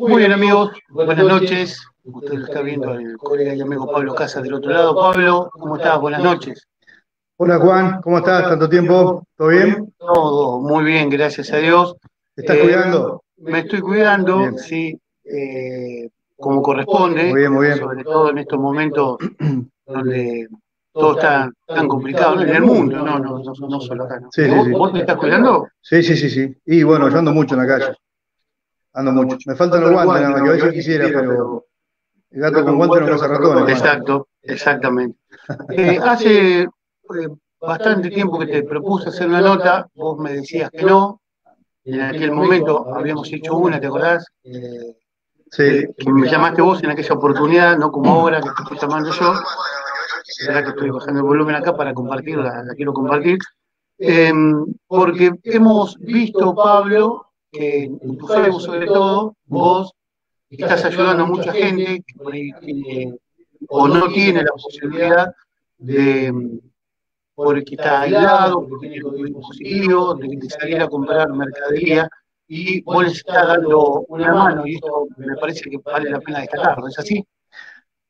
Muy bien amigos, buenas noches. Usted lo está viendo el colega y amigo Pablo Casas del otro lado. Pablo, ¿cómo estás? Buenas noches. Hola Juan, ¿cómo estás? ¿Tanto tiempo? ¿Todo bien? Todo muy bien, gracias a Dios. ¿Te estás cuidando? Me estoy cuidando, sí, eh, como corresponde. Muy bien, muy bien. Sobre todo en estos momentos donde todo está tan complicado en el mundo, no, no, no, no solo acá. ¿no? Sí, sí, ¿Vos, sí. vos te estás cuidando? Sí, sí, sí, sí. Y bueno, yo ando mucho en la calle. Ando mucho. Me faltan los guantes, nada más que a veces quisiera, pero el gato con guantes no caza ratones. Exacto, exactamente. Eh, hace eh, bastante tiempo que te propuse hacer una nota, vos me decías que no. En aquel momento habíamos hecho una, ¿te acordás? Eh, Sí, que me llamaste vos en aquella oportunidad, no como ahora que te estoy llamando yo. Será que estoy bajando el volumen acá para compartirla, la quiero compartir. Eh, porque hemos visto, Pablo, que en tu sobre todo, vos estás ayudando a mucha gente que o no tiene la posibilidad de, porque está aislado, porque tiene COVID positivo, de, de salir a comprar mercadería y vos les estás dando una mano y esto me parece que vale la pena destacarlo, ¿es así?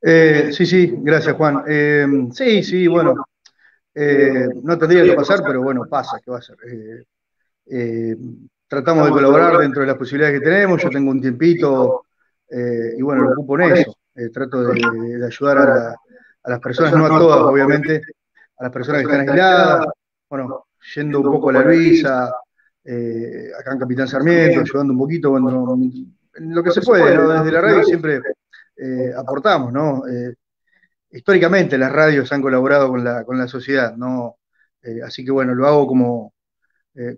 Eh, sí, sí, gracias Juan. Eh, sí, sí, bueno, eh, no tendría que pasar, pero bueno, pasa, ¿qué va a ser? Tratamos de colaborar dentro de las posibilidades que tenemos, yo tengo un tiempito eh, y bueno, lo ocupo en eso. Eh, trato de, de ayudar a, la- a las personas, no a todas, obviamente, a las personas que están aisladas, bueno, yendo un poco a la Luisa, eh, acá en Capitán Sarmiento, ayudando un poquito cuando, en lo que se puede, ¿no? Desde la radio siempre aportamos, ¿no? Históricamente las radios han colaborado con la, con la sociedad, ¿no? Así que bueno, lo hago como,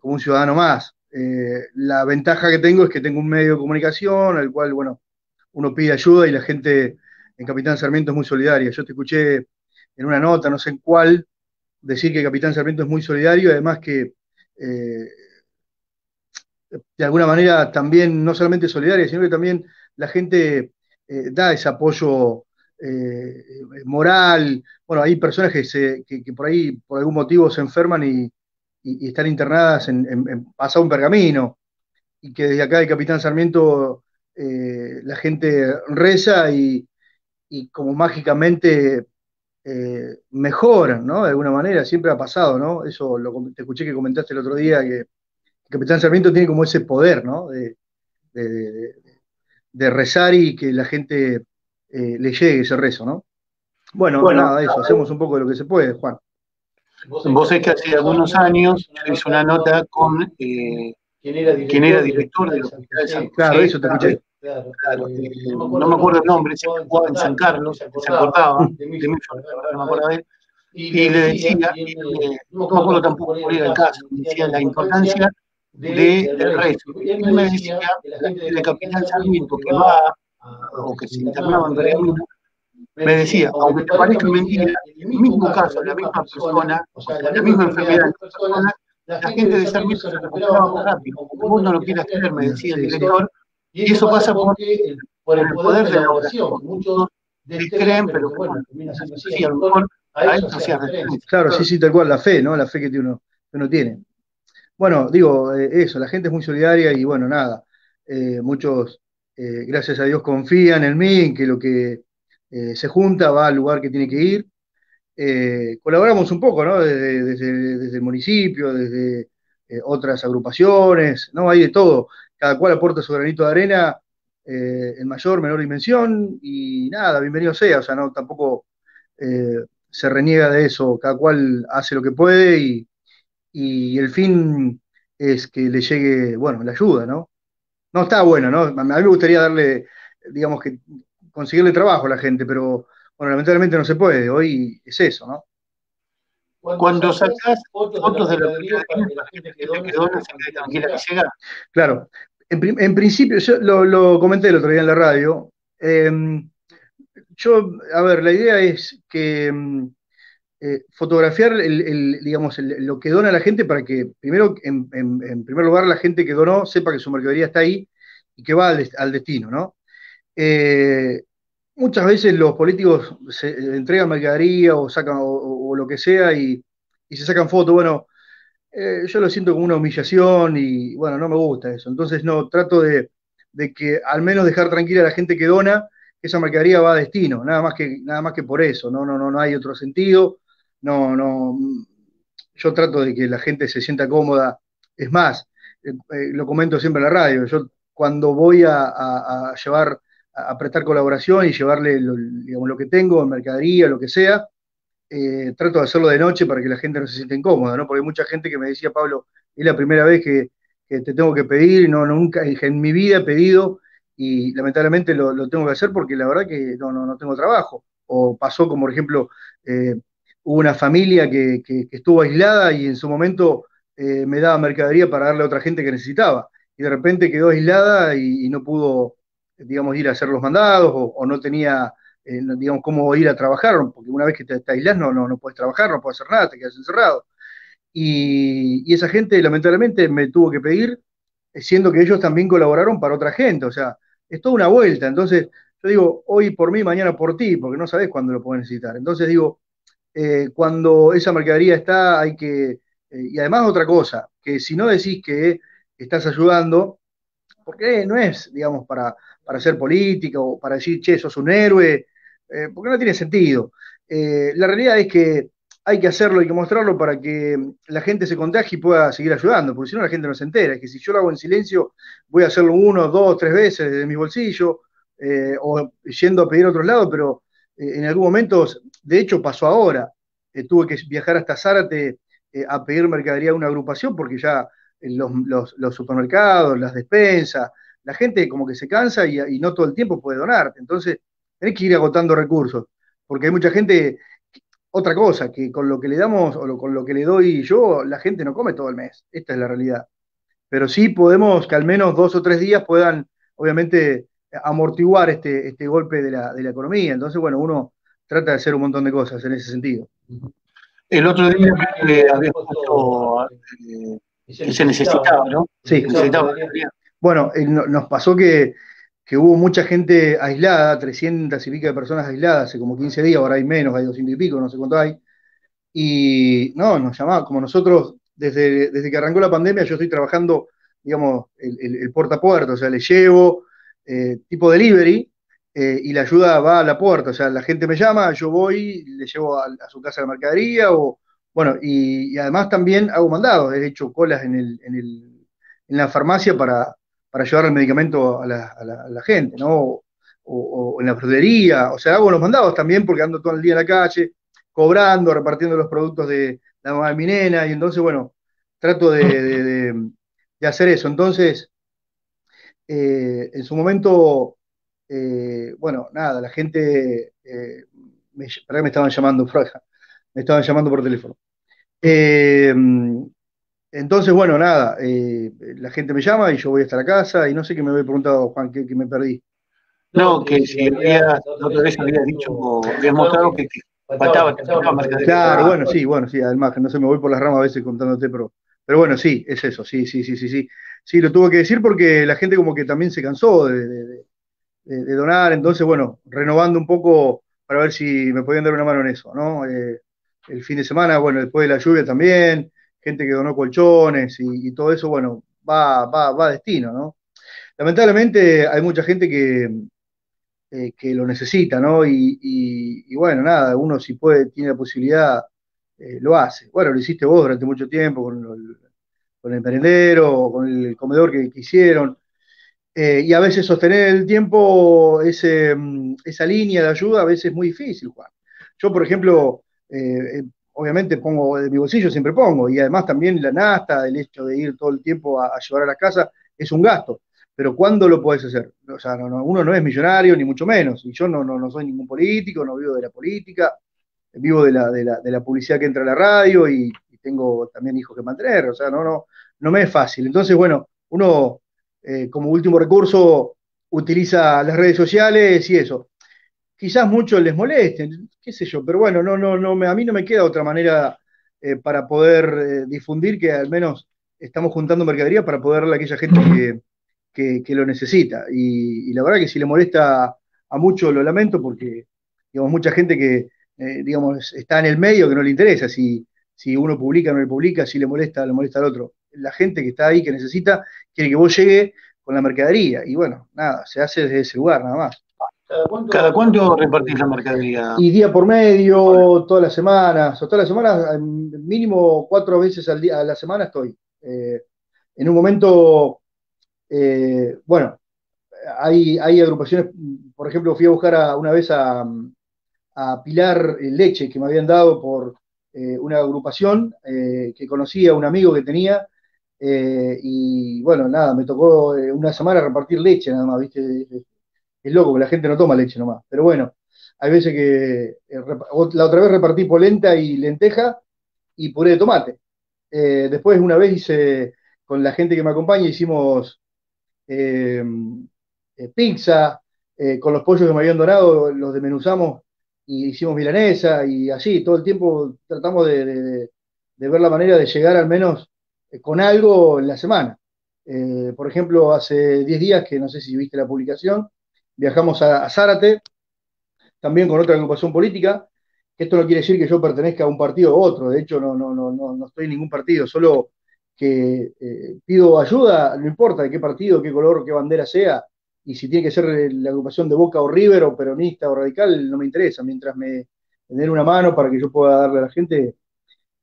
como un ciudadano más. Eh, la ventaja que tengo es que tengo un medio de comunicación al cual, bueno, uno pide ayuda y la gente en Capitán Sarmiento es muy solidaria. Yo te escuché en una nota, no sé en cuál, decir que Capitán Sarmiento es muy solidario además que eh, de alguna manera también, no solamente solidaria, sino que también la gente eh, da ese apoyo moral. Bueno, hay personas que, se, que por ahí, por algún motivo, se enferman y, y- y están internadas en, en, en pasado un pergamino, y que desde acá de Capitán Sarmiento eh, la gente reza y, y como mágicamente eh, mejoran, ¿no? De alguna manera, siempre ha pasado, ¿no? Eso lo, te escuché que comentaste el otro día, que Capitán Sarmiento tiene como ese poder, ¿no? De, de- de- de rezar y que la gente eh, le llegue ese rezo, ¿no? Bueno, Bueno, nada, eso, hacemos un poco de lo que se puede, Juan. Vos sabés que hace algunos años yo hice una nota con eh, quien era director del Hospital de San José. Claro, eso te escuché. Claro, eh, no me acuerdo el nombre, se jugaba en San Carlos, se acordaba, de mí, la no me acuerdo de él, y le decía, y, eh, no me acuerdo tampoco cuál era el caso, decía la importancia de, del rezo. Y él me decía, la gente de Capitán Sarmiento que va o que se internaba en Pergamino, me decía, aunque te parezca mentira, en el mismo caso, la misma persona, o sea, la misma enfermedad la gente de Sarmiento se recuperaba más rápido. Como vos no lo quieras creer, me decía el director, y eso pasa porque el, por el poder de la oración. Muchos descreen, pero bueno, termina siendo así. A lo mejor a eso hacía referencia. Claro, sí, sí, tal cual, la fe, ¿no? La fe que uno, que uno tiene. Bueno, digo, eh, eso, la gente es muy solidaria y bueno, nada, eh, muchos, eh, gracias a Dios, confían en mí, en que lo que eh, se junta va al lugar que tiene que ir. Eh, colaboramos un poco, ¿no? Desde, desde- desde el municipio, desde eh, otras agrupaciones, ¿no? Hay de todo. Cada cual aporta su granito de arena en mayor, menor dimensión y nada, bienvenido sea. O sea, no, tampoco se reniega de eso. Cada cual hace lo que puede y, y el fin es que le llegue, bueno, la ayuda, ¿no? No está bueno, ¿no? A mí me gustaría darle, digamos que conseguirle trabajo a la gente, pero bueno, lamentablemente no se puede. Hoy es eso, ¿no? Cuando sacás fotos de la mercadería para la gente que dona, se quede tranquila que llega. Claro, en, en principio, yo lo, lo comenté el otro día en la radio. eh, yo, a ver, la idea es que mm, eh, fotografiar el, el, digamos, el- lo que dona la gente para que, primero, en, en- en primer lugar, la gente que donó sepa que su mercadería está ahí y que va al, al destino, ¿no? Eh, muchas veces los políticos se eh, entregan mercadería o sacan o, lo que sea y, se sacan fotos. Bueno, eh, yo lo siento como una humillación y bueno, no me gusta eso. Entonces no, trato de, de que al menos dejar tranquila a la gente que dona, esa mercadería va a destino, nada más que, nada más que por eso, no, no, no, no hay otro sentido, no, no, yo trato de que la gente se sienta cómoda, es más, lo comento siempre en la radio, yo cuando voy a, llevar, a prestar colaboración y llevarle lo, digamos, lo que tengo, mercadería, lo que sea, eh, trato de hacerlo de noche para que la gente no se sienta incómoda, ¿no? Porque hay mucha gente que me decía, Pablo, es la primera vez que, te tengo que pedir, no, nunca, en mi vida he pedido y lamentablemente lo, tengo que hacer porque la verdad que no, no, no tengo trabajo. O pasó como, por ejemplo, eh, hubo una familia que, estuvo aislada y en su momento eh, me daba mercadería para darle a otra gente que necesitaba. Y de repente quedó aislada y, no pudo, digamos, ir a hacer los mandados o, no tenía, eh, digamos, cómo ir a trabajar, porque una vez que te, te aislás no, no, no puedes trabajar, no puedes hacer nada, te quedas encerrado. Y, esa gente lamentablemente me tuvo que pedir, siendo que ellos también colaboraron para otra gente, o sea, es toda una vuelta. Entonces, yo digo, hoy por mí, mañana por ti, porque no sabes cuándo lo puedo necesitar. Entonces digo, eh, cuando esa mercadería está, hay que... Eh, y además otra cosa, que si no decís que estás ayudando, porque no es, digamos, para, para hacer política o para decir, che, sos un héroe, eh, porque no tiene sentido. la realidad es que hay que hacerlo, hay que mostrarlo para que la gente se contagie y pueda seguir ayudando, porque si no la gente no se entera. Es que si yo lo hago en silencio, voy a hacerlo uno, dos, tres veces desde mi bolsillo, eh, o yendo a pedir a otros lados, pero eh, en algún momento, de hecho pasó ahora, eh, tuve que viajar hasta Zárate a pedir mercadería a una agrupación, porque ya los, supermercados, las despensas, la gente como que se cansa y, y no todo el tiempo puede donarte. Entonces, tenés que ir agotando recursos, porque hay mucha gente otra cosa, que con lo que le damos o con lo que le doy yo, la gente no come todo el mes. Esta es la realidad. Pero sí podemos que al menos dos o tres días puedan, obviamente, amortiguar este, este golpe de la, economía. Entonces, bueno, uno trata de hacer un montón de cosas en ese sentido. El otro día que había puesto eh, que se necesitaba, ¿no? Sí, necesitaba. Bueno, nos pasó que que hubo mucha gente aislada, 300 y pico de personas aisladas hace como 15 días, ahora hay menos, hay 200 y pico, no sé cuánto hay. Y no, nos llamaba, como nosotros, desde, desde que arrancó la pandemia, yo estoy trabajando, digamos, el, el, puerta a puerta, o sea, le llevo eh, tipo delivery eh, y la ayuda va a la puerta, o sea, la gente me llama, yo voy, le llevo a, su casa la mercadería, o bueno, y, además también hago mandados, he hecho colas en, el, en, el, en la farmacia para, para llevar el medicamento a la, gente, ¿no? O, en la frutería, o sea, hago los mandados también porque ando todo el día en la calle, cobrando, repartiendo los productos de la mamá de mi nena, y entonces, bueno, trato de, hacer eso. Entonces, eh, en su momento, eh, bueno, nada, la gente, eh, me, estaban llamando, me estaban llamando por teléfono. Entonces, bueno, nada, eh, la gente me llama y yo voy hasta la casa y no sé qué me había preguntado, Juan, que, me perdí. No, que si había, la otra vez había dicho, habías mostrado que, faltaba, Claro, bueno, sí, bueno, sí, además, que no sé, me voy por las ramas a veces contándote, pero, pero bueno, sí, es eso, sí, sí, sí, sí, sí. Sí, lo tuve que decir porque la gente como que también se cansó de, donar, entonces, bueno, renovando un poco para ver si me podían dar una mano en eso, ¿no? Eh, el fin de semana, bueno, después de la lluvia también, gente que donó colchones y, todo eso, bueno, va, va, va a destino, ¿no? Lamentablemente hay mucha gente que, eh, que lo necesita, ¿no? Y, bueno, nada, uno si puede, tiene la posibilidad, eh, lo hace. Bueno, lo hiciste vos durante mucho tiempo con, el, con el merendero, con el comedor que, hicieron. Eh, y a veces sostener el tiempo, ese, mm, esa línea de ayuda, a veces es muy difícil, Juan. Yo, por ejemplo, obviamente pongo de mi bolsillo, siempre pongo, y además también la nasta, el hecho de ir todo el tiempo a, llevar a la casa, es un gasto. Pero ¿cuándo lo puedes hacer? O sea, uno no es millonario, ni mucho menos, y yo no, no, soy ningún político, no vivo de la política, vivo de la, de la, de la publicidad que entra a la radio y, tengo también hijos que mantener, o sea, no, no, no me es fácil. Entonces, bueno, uno eh, como último recurso utiliza las redes sociales y eso quizás muchos les moleste, qué sé yo, pero bueno, no, no, no, a mí no me queda otra manera eh, para poder eh, difundir que al menos estamos juntando mercadería para poder darle a aquella gente que, lo necesita. Y, la verdad que si le molesta a muchos lo lamento porque, digamos, mucha gente que, eh, digamos, está en el medio que no le interesa si, si uno publica o no le publica, si le molesta, le molesta al otro. La gente que está ahí, que necesita, quiere que vos llegue con la mercadería. Y bueno, nada, se hace desde ese lugar nada más. ¿Cada cuánto repartís la mercadería? Y día por medio, todas las semanas, o todas las semanas, mínimo cuatro veces al día, a la semana estoy. Eh, en un momento, eh, bueno, hay, hay, agrupaciones, por ejemplo, fui a buscar a, una vez a, a, Pilar Leche, que me habían dado por eh, una agrupación que conocía, un amigo que tenía, y bueno, nada, me tocó una semana repartir leche nada más, ¿viste? Es loco, la gente no toma leche nomás. Pero bueno, hay veces que eh, la otra vez repartí polenta y lenteja y puré de tomate. Eh, después una vez hice, con la gente que me acompaña, hicimos eh, pizza, con los pollos que me habían donado, los desmenuzamos y hicimos milanesa y así, todo el tiempo tratamos de, ver la manera de llegar al menos con algo en la semana. por ejemplo, hace 10 días, que no sé si viste la publicación, viajamos a, Zárate, también con otra agrupación política. Esto no quiere decir que yo pertenezca a un partido u otro, de hecho no, no, no, no estoy en ningún partido, solo que eh, pido ayuda, no importa de qué partido, qué color, qué bandera sea, y si tiene que ser la agrupación de Boca o River o peronista o radical, no me interesa, mientras me den una mano para que yo pueda darle a la gente,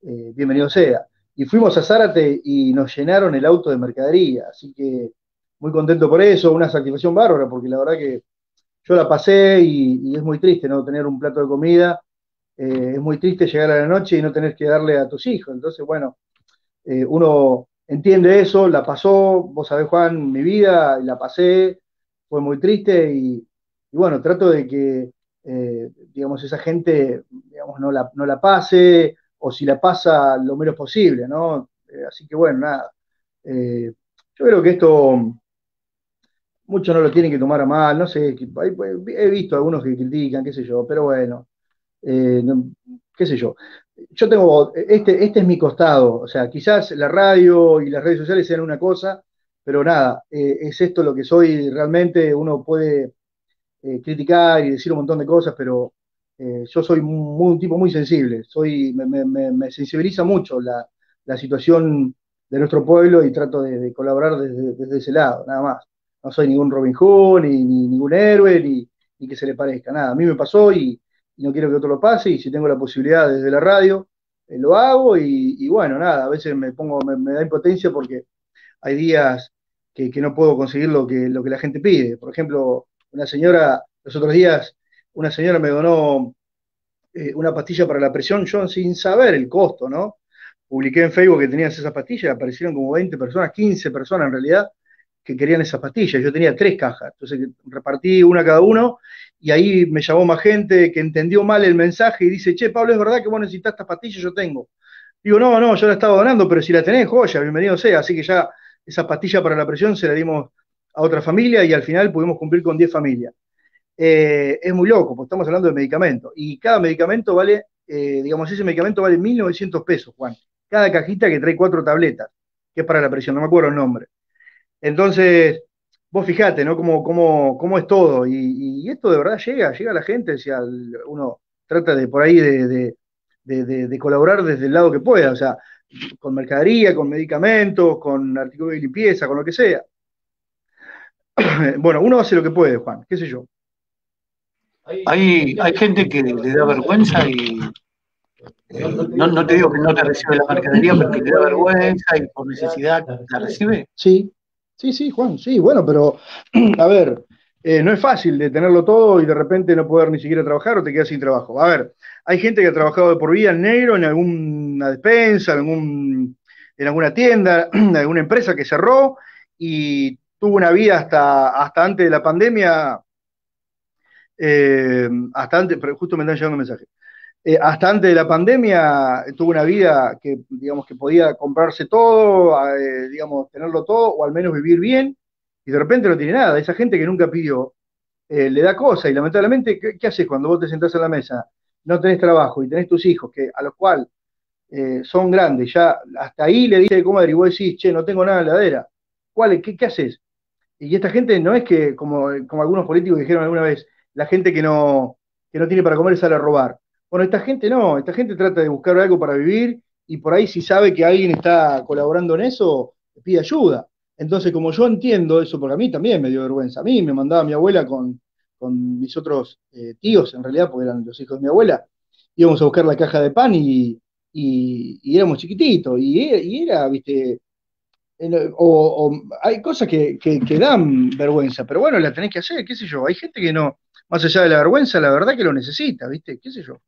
eh, bienvenido sea. Y fuimos a Zárate y nos llenaron el auto de mercadería, así que muy contento por eso, una satisfacción bárbara, porque la verdad que yo la pasé y, es muy triste no tener un plato de comida, eh, es muy triste llegar a la noche y no tener que darle a tus hijos. Entonces, bueno, eh, uno entiende eso, la pasó, vos sabés, Juan, mi vida, la pasé, fue muy triste y, bueno, trato de que, eh, digamos, esa gente, digamos, no la, no la pase o si la pasa lo menos posible, ¿no? así que bueno, nada. yo creo que esto muchos no lo tienen que tomar a mal, no sé, he visto algunos que critican, qué sé yo, pero bueno, eh, qué sé yo. Yo tengo, este, este es mi costado, o sea, quizás la radio y las redes sociales sean una cosa, pero nada, eh, es esto lo que soy realmente, uno puede eh, criticar y decir un montón de cosas, pero yo soy un tipo muy sensible, soy, me, sensibiliza mucho la, situación de nuestro pueblo y trato de, colaborar desde ese lado, nada más no soy ningún Robin Hood, ni, ningún héroe, ni, que se le parezca, nada. A mí me pasó y, no quiero que otro lo pase, y si tengo la posibilidad desde la radio, eh, lo hago, y, bueno, nada, a veces me pongo, me, da impotencia porque hay días que, no puedo conseguir lo que, lo que la gente pide. Por ejemplo, una señora, los otros días, una señora me donó eh, una pastilla para la presión, yo sin saber el costo, ¿no? Publiqué en Facebook que tenías esas pastillas, aparecieron como 20 personas, 15 personas en realidad, que querían esas pastillas. Yo tenía tres cajas, entonces repartí una cada uno y ahí me llamó más gente que entendió mal el mensaje y dice, che, Pablo, es verdad que vos necesitas estas pastillas, yo tengo. Digo, no, no, yo la estaba donando, pero si la tenés, joya, bienvenido sea. Así que ya esa pastilla para la presión se la dimos a otra familia y al final pudimos cumplir con 10 familias. Eh, es muy loco, porque estamos hablando de medicamentos. Y cada medicamento vale, eh, digamos, ese medicamento vale 1.900 pesos, Juan. Cada cajita que trae cuatro tabletas, que es para la presión, no me acuerdo el nombre. Entonces, vos fijate, ¿no? Cómo, cómo, cómo es todo. Y, esto de verdad llega, llega a la gente, si uno trata de por ahí de, colaborar desde el lado que pueda, o sea, con mercadería, con medicamentos, con artículos de limpieza, con lo que sea. Bueno, uno hace lo que puede, Juan, qué sé yo. Hay, hay gente que le da vergüenza y eh, no, no, te digo que no te recibe la mercadería, pero que le da vergüenza y por necesidad la recibe. Sí, Sí, sí, Juan, sí, bueno, pero a ver, eh, no es fácil de tenerlo todo y de repente no poder ni siquiera trabajar o te quedas sin trabajo. A ver, hay gente que ha trabajado de por vida en negro en alguna despensa, en, algún, en alguna tienda, en alguna empresa que cerró y tuvo una vida hasta, hasta antes de la pandemia, eh, hasta antes, pero justo me están llegando un mensaje. Eh, hasta antes de la pandemia tuvo una vida que, digamos, que podía comprarse todo, eh, digamos, tenerlo todo, o al menos vivir bien, y de repente no tiene nada. Esa gente que nunca pidió, eh, le da cosa, y lamentablemente, ¿qué, haces cuando vos te sentás a la mesa? No tenés trabajo y tenés tus hijos, que a los cuales son grandes, ya hasta ahí le dice comer y vos decís, che, no tengo nada en la heladera. ¿Cuál, qué, qué haces? Y esta gente no es que, como, como algunos políticos dijeron alguna vez, la gente que no, que no tiene para comer sale a robar bueno, esta gente no, esta gente trata de buscar algo para vivir y por ahí si sabe que alguien está colaborando en eso, pide ayuda. Entonces, como yo entiendo eso, porque a mí también me dio vergüenza, a mí me mandaba mi abuela con, mis otros eh, tíos, en realidad, porque eran los hijos de mi abuela, íbamos a buscar la caja de pan y, éramos chiquititos, y, era, viste, o, hay cosas que, que, dan vergüenza, pero bueno, la tenés que hacer, qué sé yo, hay gente que no, más allá de la vergüenza, la verdad que lo necesita, viste, qué sé yo,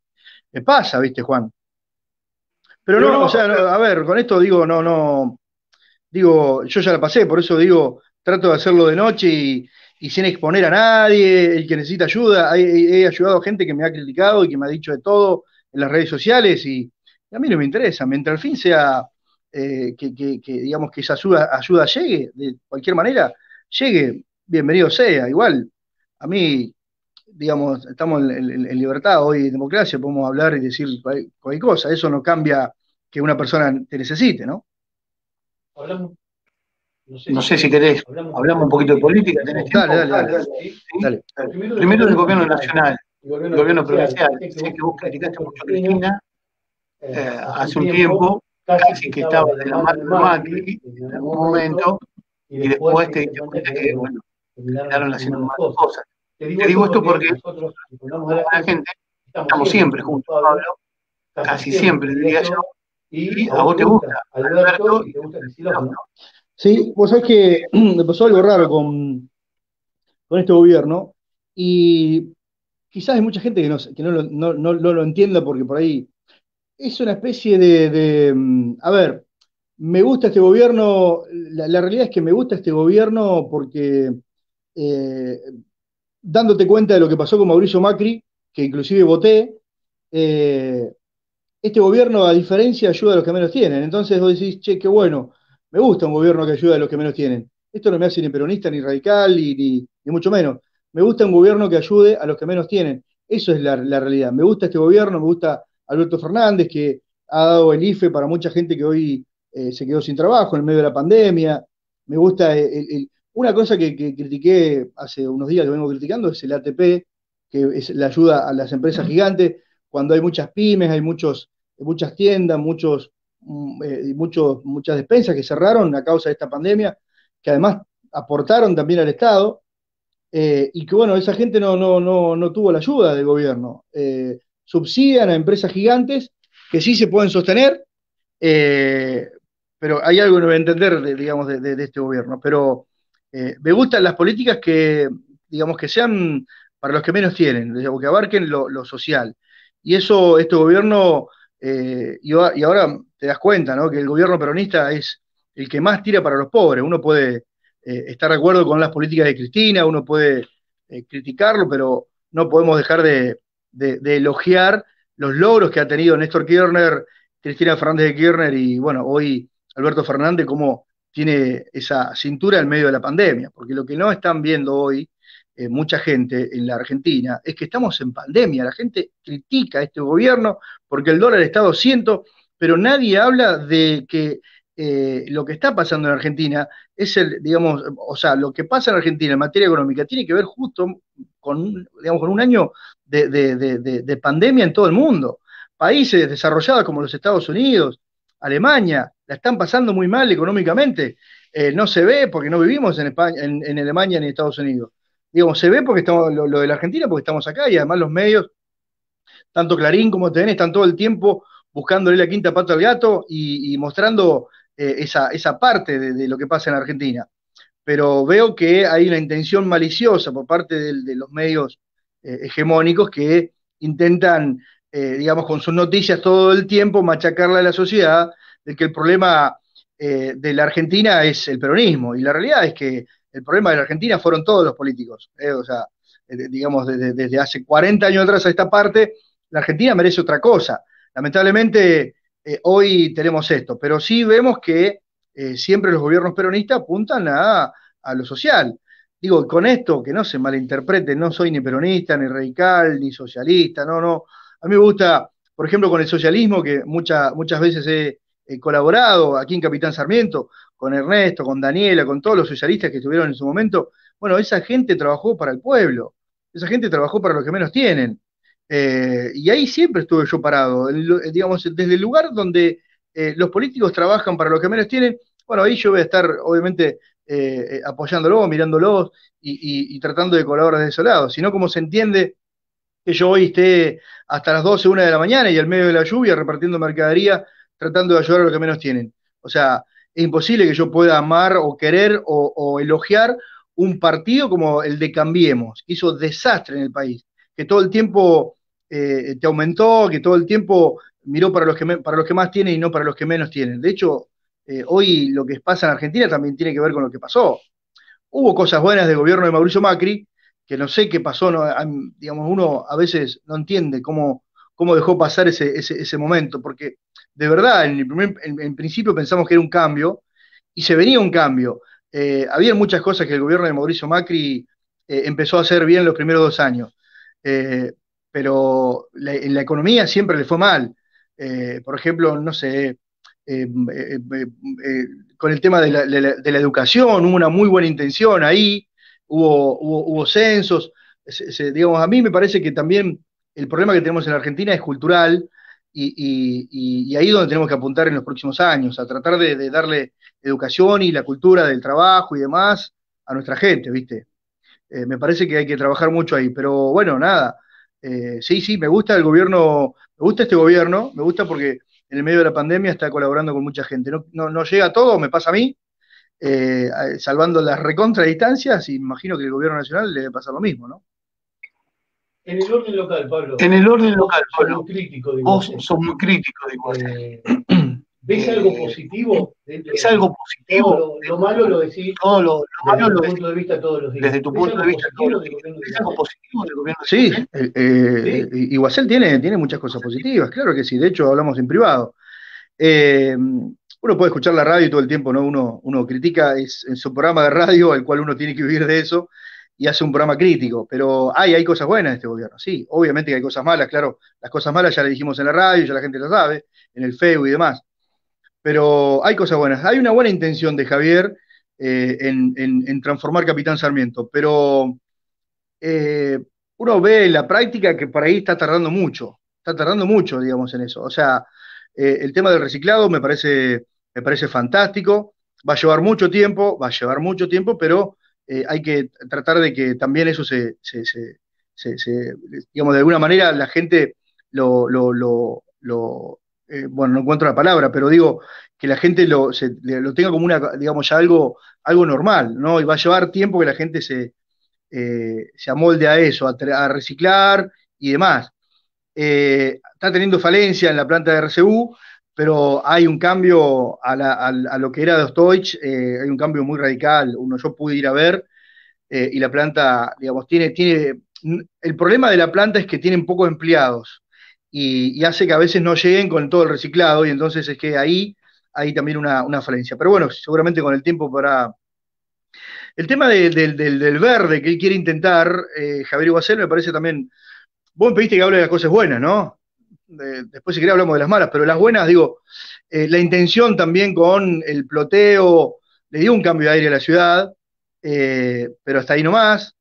me pasa, viste, Juan. Pero no, o sea, a ver, con esto digo, no, no, digo, yo ya la pasé, por eso digo, trato de hacerlo de noche y, sin exponer a nadie, el que necesita ayuda. He, ayudado a gente que me ha criticado y que me ha dicho de todo en las redes sociales y, a mí no me interesa. Mientras al fin sea eh, que, digamos, que esa ayuda, ayuda llegue, de cualquier manera, llegue, bienvenido sea. Igual, a mí, digamos, estamos en, libertad, hoy en democracia, podemos hablar y decir cualquier cosa. Eso no cambia que una persona te necesite, ¿no? hablamos, no sé, si querés, hablamos, un poquito de política. ¿tenés dale, dale, dale, Primero, el gobierno nacional, el gobierno provincial. Sé que vos criticaste mucho a Cristina eh, eh, hace un tiempo, casi que estaba de la mano de Macri en algún momento, y después te diste cuenta que, bueno, terminaron haciendo más cosas. Te digo esto porque la gente estamos siempre juntos, Pablo, casi siempre, diría yo, y a vos te gusta, Alberto, y te gusta ¿no? Sí, vos sabés que me pasó algo raro con, con este gobierno y quizás hay mucha gente que, no, que no, no, no, lo entienda porque por ahí es una especie de, mm, a ver, me gusta este gobierno, la, realidad es que me gusta este gobierno porque eh, dándote cuenta de lo que pasó con Mauricio Macri, que inclusive voté, eh, este gobierno, a diferencia, ayuda a los que menos tienen. Entonces vos decís, che, qué bueno, me gusta un gobierno que ayuda a los que menos tienen. Esto no me hace ni peronista, ni radical, ni, mucho menos. Me gusta un gobierno que ayude a los que menos tienen. Eso es la, realidad. Me gusta este gobierno, me gusta Alberto Fernández, que ha dado el IFE para mucha gente que hoy eh, se quedó sin trabajo en medio de la pandemia. Me gusta una cosa que, que, critiqué hace unos días que vengo criticando es el ATP, que es la ayuda a las empresas gigantes cuando hay muchas pymes, hay muchos, muchas tiendas, muchos, mm, eh, muchas despensas que cerraron a causa de esta pandemia, que además aportaron también al Estado, eh, y que bueno, esa gente no, no, no, no tuvo la ayuda del gobierno. Eh, subsidian a empresas gigantes que sí se pueden sostener, pero hay algo que no voy entender, de, digamos, de, este gobierno. Pero me gustan las políticas que, digamos, que sean para los que menos tienen, que abarquen lo social. Y eso, este gobierno, eh, y, ahora te das cuenta, ¿no? Que el gobierno peronista es el que más tira para los pobres. Uno puede eh, estar de acuerdo con las políticas de Cristina, uno puede eh, criticarlo, pero no podemos dejar de, elogiar los logros que ha tenido Néstor Kirchner, Cristina Fernández de Kirchner y, bueno, hoy Alberto Fernández, cómo tiene esa cintura en medio de la pandemia. Porque lo que no están viendo hoy eh, mucha gente en la Argentina es que estamos en pandemia. La gente critica a este gobierno porque el dólar está a 200, pero nadie habla de que eh, lo que está pasando en Argentina es el, digamos, o sea, lo que pasa en Argentina en materia económica tiene que ver justo con, digamos, con un año de, pandemia en todo el mundo. Países desarrollados como los Estados Unidos, Alemania, la están pasando muy mal económicamente. Eh, no se ve porque no vivimos en, España, en Alemania ni en Estados Unidos digamos, se ve porque estamos, lo, de la Argentina, porque estamos acá y además los medios, tanto Clarín como TN, están todo el tiempo buscándole la quinta pata al gato y, mostrando eh, esa, esa, parte de, lo que pasa en Argentina. Pero veo que hay una intención maliciosa por parte de, los medios eh, hegemónicos que intentan, digamos, con sus noticias todo el tiempo machacarle a la sociedad de que el problema de la Argentina es el peronismo. Y la realidad es que el problema de la Argentina fueron todos los políticos. ¿eh? O sea, eh, digamos, desde, hace 40 años atrás a esta parte, la Argentina merece otra cosa. Lamentablemente, eh, hoy tenemos esto, pero sí vemos que siempre los gobiernos peronistas apuntan a, lo social. Digo, con esto, que no se malinterprete, no soy ni peronista, ni radical, ni socialista, no, no. A mí me gusta, por ejemplo, con el socialismo, que muchas veces he colaborado aquí en Capitán Sarmiento, con Ernesto, con Daniela, con todos los socialistas que estuvieron en su momento, bueno, esa gente trabajó para el pueblo, esa gente trabajó para los que menos tienen. Eh, y ahí siempre estuve yo parado, digamos, desde el lugar donde eh, los políticos trabajan para los que menos tienen, bueno, ahí yo voy a estar, obviamente, apoyándolo, mirándolo y, tratando de colaborar de ese lado, sino como se entiende que yo hoy esté hasta las 12, 1 de la mañana y al medio de la lluvia repartiendo mercadería, tratando de ayudar a los que menos tienen. O sea, es imposible que yo pueda amar o querer o, elogiar un partido como el de Cambiemos, que hizo desastre en el país, que todo el tiempo eh, te aumentó, que todo el tiempo miró para los, que para los que más tienen y no para los que menos tienen. De hecho, eh, hoy lo que pasa en Argentina también tiene que ver con lo que pasó. Hubo cosas buenas del gobierno de Mauricio Macri, que no sé qué pasó, digamos, uno a veces no entiende cómo, cómo dejó pasar ese, ese, momento, porque de verdad, en, principio pensamos que era un cambio, y se venía un cambio. Eh, había muchas cosas que el gobierno de Mauricio Macri eh, empezó a hacer bien los primeros dos años, eh, pero en la economía siempre le fue mal. por ejemplo, no sé, con el tema de la, de la, educación, hubo una muy buena intención ahí, hubo, hubo, censos. digamos, a mí me parece que también el problema que tenemos en Argentina es cultural y, ahí es donde tenemos que apuntar en los próximos años, a tratar de, darle educación y la cultura del trabajo y demás a nuestra gente, ¿viste? Eh, me parece que hay que trabajar mucho ahí, pero bueno, nada. Eh, sí, sí, me gusta el gobierno, me gusta este gobierno, me gusta porque en el medio de la pandemia está colaborando con mucha gente. No, no, llega todo, me pasa a mí, eh, salvando las recontradistancias, y imagino que el gobierno nacional le debe pasar lo mismo, ¿no? En el orden local, Pablo. En el orden local, Pablo. Sos muy crítico, digo. Vos sos muy crítico, digo. Eh, ¿Ves algo positivo? ¿Es algo positivo? Lo, malo lo decís. Todo lo, malo lo desde tu punto de vista todos los días. Desde tu punto de vista todos los días. ¿Es algo positivo del gobierno? Sí, eh, eh, Iguacel tiene, tiene muchas cosas positivas, claro que sí. De hecho, hablamos en privado. Eh, uno puede escuchar la radio todo el tiempo, ¿no? Uno, uno critica es, en su programa de radio, al cual uno tiene que vivir de eso, y hace un programa crítico. Pero hay, hay cosas buenas en este gobierno, sí. Obviamente que hay cosas malas, claro. Las cosas malas ya le dijimos en la radio, ya la gente lo sabe, en el FEU y demás. Pero hay cosas buenas. Hay una buena intención de Javier eh, en, transformar Capitán Sarmiento, pero eh, uno ve en la práctica que por ahí está tardando mucho. Está tardando mucho, digamos, en eso. O sea, eh, el tema del reciclado me parece me parece fantástico, va a llevar mucho tiempo, va a llevar mucho tiempo, pero eh, hay que tratar de que también eso se, digamos, de alguna manera la gente lo, eh, bueno, no encuentro la palabra, pero digo que la gente lo, lo tenga como una, digamos, ya algo, algo normal, ¿no? Y va a llevar tiempo que la gente se, eh, se amolde a eso, a, reciclar y demás. está teniendo falencia en la planta de RCU, pero hay un cambio a, lo que era Dostoich, eh, hay un cambio muy radical. Uno, yo pude ir a ver eh, y la planta, digamos, tiene, tiene, el problema de la planta es que tienen pocos empleados y, hace que a veces no lleguen con todo el reciclado y entonces es que ahí hay también una, falencia. Pero bueno, seguramente con el tiempo para... El tema del, verde que él quiere intentar, eh, Javier Iguacel, me parece también... Vos pediste que hable de las cosas buenas, ¿no? Después si querés hablamos de las malas, pero las buenas, digo, eh, la intención también con el ploteo le dio un cambio de aire a la ciudad, eh, pero hasta ahí nomás.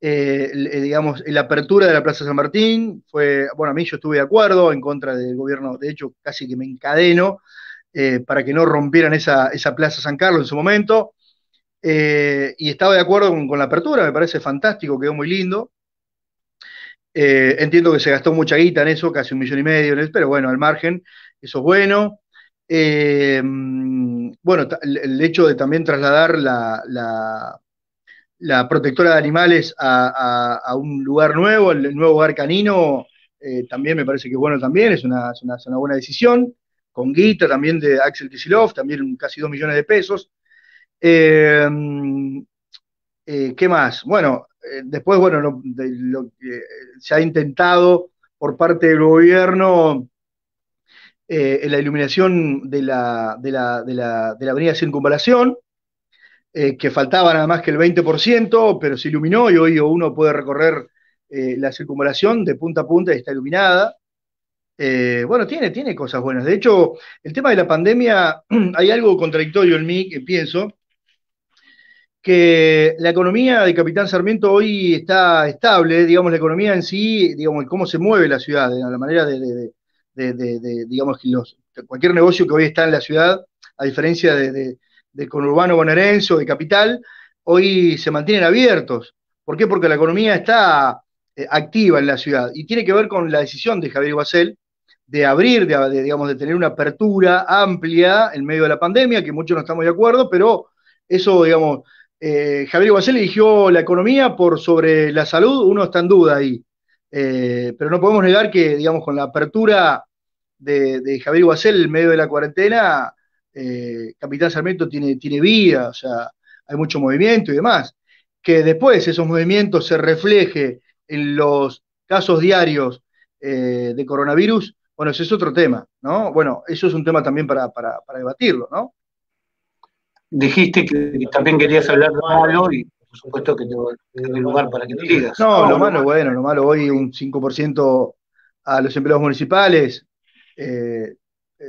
Eh, digamos, la apertura de la Plaza San Martín fue, bueno, a mí yo estuve de acuerdo en contra del gobierno, de hecho casi que me encadeno para que no rompieran esa, Plaza San Carlos en su momento. y estaba de acuerdo con, la apertura, me parece fantástico, quedó muy lindo. Eh, entiendo que se gastó mucha guita en eso, casi un millón y medio, pero bueno, al margen, eso es bueno. Eh, bueno, el, hecho de también trasladar la, la, protectora de animales a, un lugar nuevo, el, nuevo hogar canino, eh, también me parece que es bueno también, es una, buena decisión, con guita también de Axel Kisilov, también casi dos millones de pesos. ¿Qué más? Bueno, después, bueno, que se ha intentado por parte del gobierno eh, en la iluminación de la, de la, de la, de la avenida Circunvalación, eh, que faltaba nada más que el 20%, pero se iluminó y hoy uno puede recorrer la circunvalación de punta a punta y está iluminada. bueno, tiene, tiene cosas buenas. De hecho, el tema de la pandemia, hay algo contradictorio en mí que pienso, que la economía de Capitán Sarmiento hoy está estable, digamos, la economía en sí, digamos, cómo se mueve la ciudad, la manera de, digamos, cualquier negocio que hoy está en la ciudad, a diferencia de, de conurbano bonaerense o de capital, hoy se mantienen abiertos. ¿Por qué? Porque la economía está eh, activa en la ciudad y tiene que ver con la decisión de Javier Guasel de abrir, de, digamos, de tener una apertura amplia en medio de la pandemia, que muchos no estamos de acuerdo, pero eso, digamos, eh, Javier Guasel eligió la economía por sobre la salud, uno está en duda ahí. Eh, pero no podemos negar que, digamos, con la apertura de, Javier Guasel en medio de la cuarentena, eh, Capitán Sarmiento tiene, tiene vida, o sea, hay mucho movimiento y demás. Que después esos movimientos se refleje en los casos diarios de coronavirus, bueno, ese es otro tema, ¿no? Bueno, eso es un tema también para, para, para debatirlo, ¿no? Dijiste que también querías hablar de malo y por supuesto que te doy lugar para que te digas. No, lo malo, bueno, lo malo hoy un 5% a los empleados municipales, eh,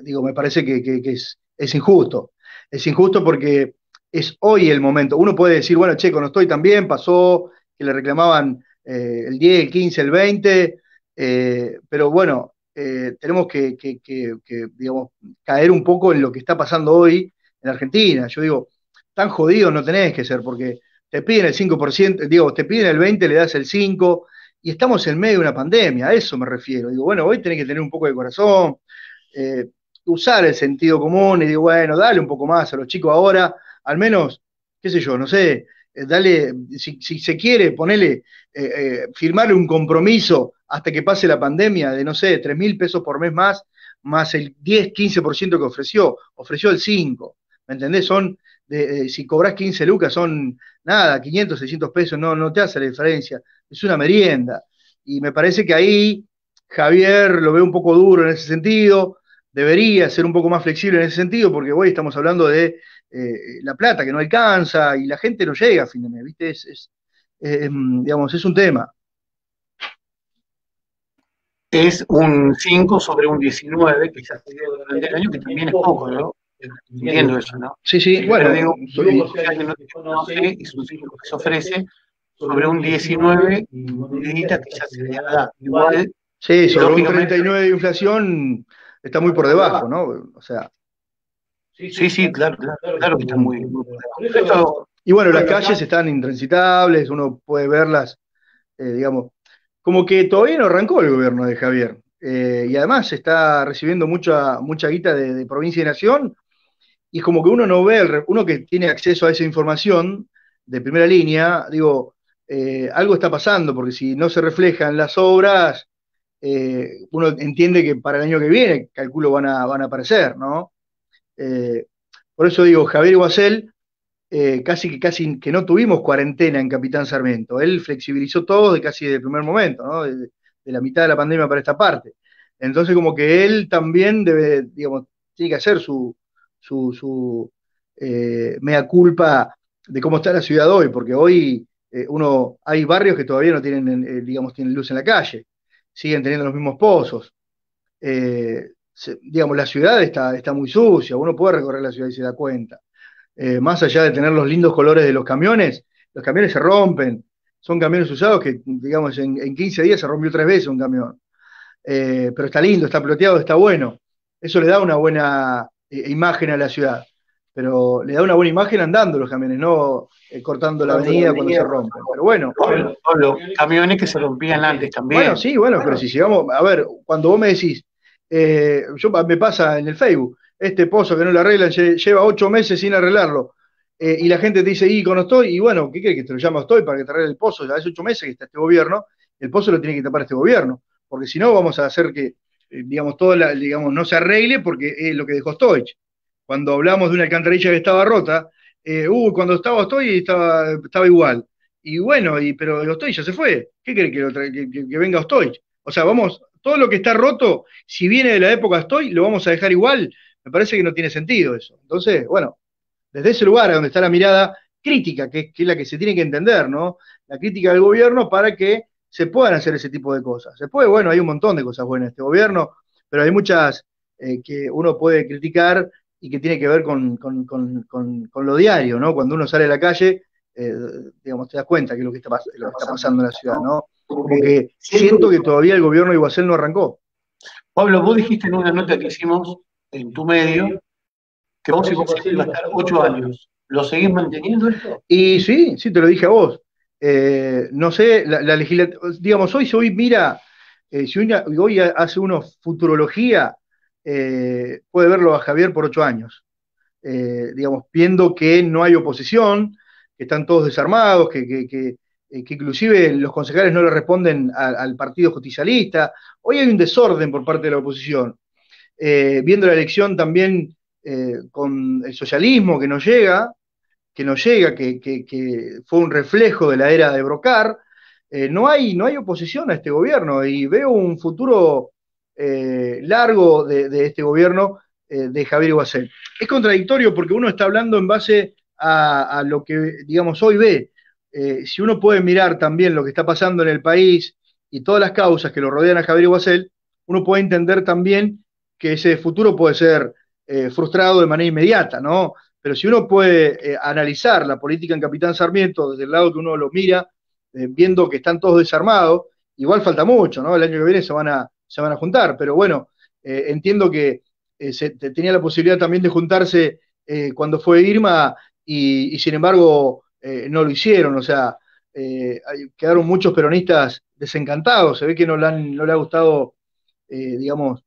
digo, me parece que, es, es, injusto. Es injusto porque es hoy el momento. Uno puede decir, bueno, che, no estoy tan bien, pasó que le reclamaban eh, el 10, el 15, el 20, eh, pero bueno, tenemos que, digamos, caer un poco en lo que está pasando hoy en Argentina. Yo digo, tan jodido no tenés que ser, porque te piden el 5%, digo, te piden el 20%, le das el 5%, y estamos en medio de una pandemia, a eso me refiero. Digo, bueno, hoy tenés que tener un poco de corazón, eh, usar el sentido común, y digo, bueno, dale un poco más a los chicos ahora, al menos, qué sé yo, no sé, eh, dale, si, se quiere, ponele, eh, firmarle un compromiso hasta que pase la pandemia de, no sé, 3 mil pesos por mes más, más el 10, 15% que ofreció, ofreció el 5%. ¿Me entendés? Son, de, si cobras 15 lucas, son nada, 500, 600 pesos, no, no te hace la diferencia, es una merienda. Y me parece que ahí Javier lo ve un poco duro en ese sentido, debería ser un poco más flexible en ese sentido, porque hoy estamos hablando de eh, la plata que no alcanza y la gente no llega a fin de mes, ¿viste? Es, digamos, es un tema. Es un 5 sobre un 19, que ya se dio durante el año, que también es poco, ¿no? Entiendo eso, ¿no? Sí, sí, bueno, digo, no conoce, es un ciclo que se ofrece sobre un 19 y que ya se le da. Igual. Sí, sobre un 39 de inflación está muy por debajo, ¿no? O sea. Sí, sí, claro, claro, que está muy, muy por debajo. Y bueno, las calles están intransitables, uno puede verlas, eh, digamos, como que todavía no arrancó el gobierno de Javier. Eh, y además está recibiendo mucha, mucha guita de, de provincia y nación y como que uno no ve, uno que tiene acceso a esa información de primera línea, digo, eh, algo está pasando, porque si no se refleja en las obras, eh, uno entiende que para el año que viene, calculo, van a, van a aparecer, ¿no? Eh, por eso digo, Javier Guasel, casi que casi que no tuvimos cuarentena en Capitán Sarmiento, él flexibilizó todo de casi del primer momento, ¿no? De la mitad de la pandemia para esta parte. Entonces, como que él también debe, digamos, tiene que hacer su, su, eh, mea culpa de cómo está la ciudad hoy, porque hoy eh, uno hay barrios que todavía no tienen, eh, digamos, tienen luz en la calle, siguen teniendo los mismos pozos. digamos, la ciudad está, está muy sucia, uno puede recorrer la ciudad y se da cuenta. más allá de tener los lindos colores de los camiones, los camiones se rompen, son camiones usados que, digamos, en, en 15 días se rompió tres veces un camión. pero está lindo, está ploteado, está bueno. Eso le da una buena, eh, imagen a la ciudad. Pero le da una buena imagen andando los camiones, no eh, cortando la avenida cuando se rompen. Pero bueno. Pablo, camiones que se rompían antes también. Bueno, sí, bueno, pero si llegamos, a ver, cuando vos me decís, eh, yo me pasa en el Facebook, este pozo que no lo arreglan lleva ocho meses sin arreglarlo. y la gente te dice, y con estoy, y bueno, ¿qué crees que te lo llamo estoy para que te arregle el pozo? Ya hace ocho meses que está este gobierno, el pozo lo tiene que tapar este gobierno, porque si no vamos a hacer que eh, digamos, todo digamos, no se arregle porque es lo que dejó Stoich. Cuando hablamos de una alcantarilla que estaba rota, eh, uh, cuando estaba Stoich estaba, estaba igual. Y bueno, y, pero Stoich ya se fue. ¿Qué quiere que, venga Stoich? O sea, vamos, todo lo que está roto, si viene de la época Stoich, lo vamos a dejar igual. Me parece que no tiene sentido eso. Entonces, bueno, desde ese lugar donde está la mirada crítica, que es la que se tiene que entender, ¿no? La crítica del gobierno para que se puedan hacer ese tipo de cosas. Se puede, bueno, hay un montón de cosas buenas en este gobierno, pero hay muchas eh, que uno puede criticar y que tiene que ver con, lo diario, ¿no? Cuando uno sale a la calle, eh, digamos, te das cuenta que es lo que está, lo que está pasando en la ciudad, ¿no? Como que siento que todavía el gobierno de Iguacel no arrancó. Pablo, vos dijiste en una nota que hicimos en tu medio que vos y va a estar ocho años. ¿Lo seguís manteniendo esto? Y sí, sí, te lo dije a vos. Eh, no sé, la, legislatura, digamos, hoy, hoy mira, eh, si hoy hace uno futurología, eh, puede verlo a Javier por ocho años. digamos, viendo que no hay oposición, que están todos desarmados, que, que, inclusive los concejales no le responden al partido justicialista. Hoy hay un desorden por parte de la oposición. viendo la elección también con el socialismo que no llega, que nos llega, que, fue un reflejo de la era de Brocar, eh, no, hay, no hay oposición a este gobierno y veo un futuro eh, largo de, este gobierno eh, de Javier Iguacel. Es contradictorio porque uno está hablando en base a, lo que, digamos, hoy ve. si uno puede mirar también lo que está pasando en el país y todas las causas que lo rodean a Javier Iguacel, uno puede entender también que ese futuro puede ser frustrado de manera inmediata, ¿no? Pero si uno puede eh, analizar la política en Capitán Sarmiento desde el lado que uno lo mira, eh, viendo que están todos desarmados, igual falta mucho, ¿no? El año que viene se van a, se van a juntar, pero bueno, eh, entiendo que se, tenía la posibilidad también de juntarse cuando fue Irma y, sin embargo no lo hicieron, o sea, quedaron muchos peronistas desencantados, se ve que no le, han, no le ha gustado, digamos,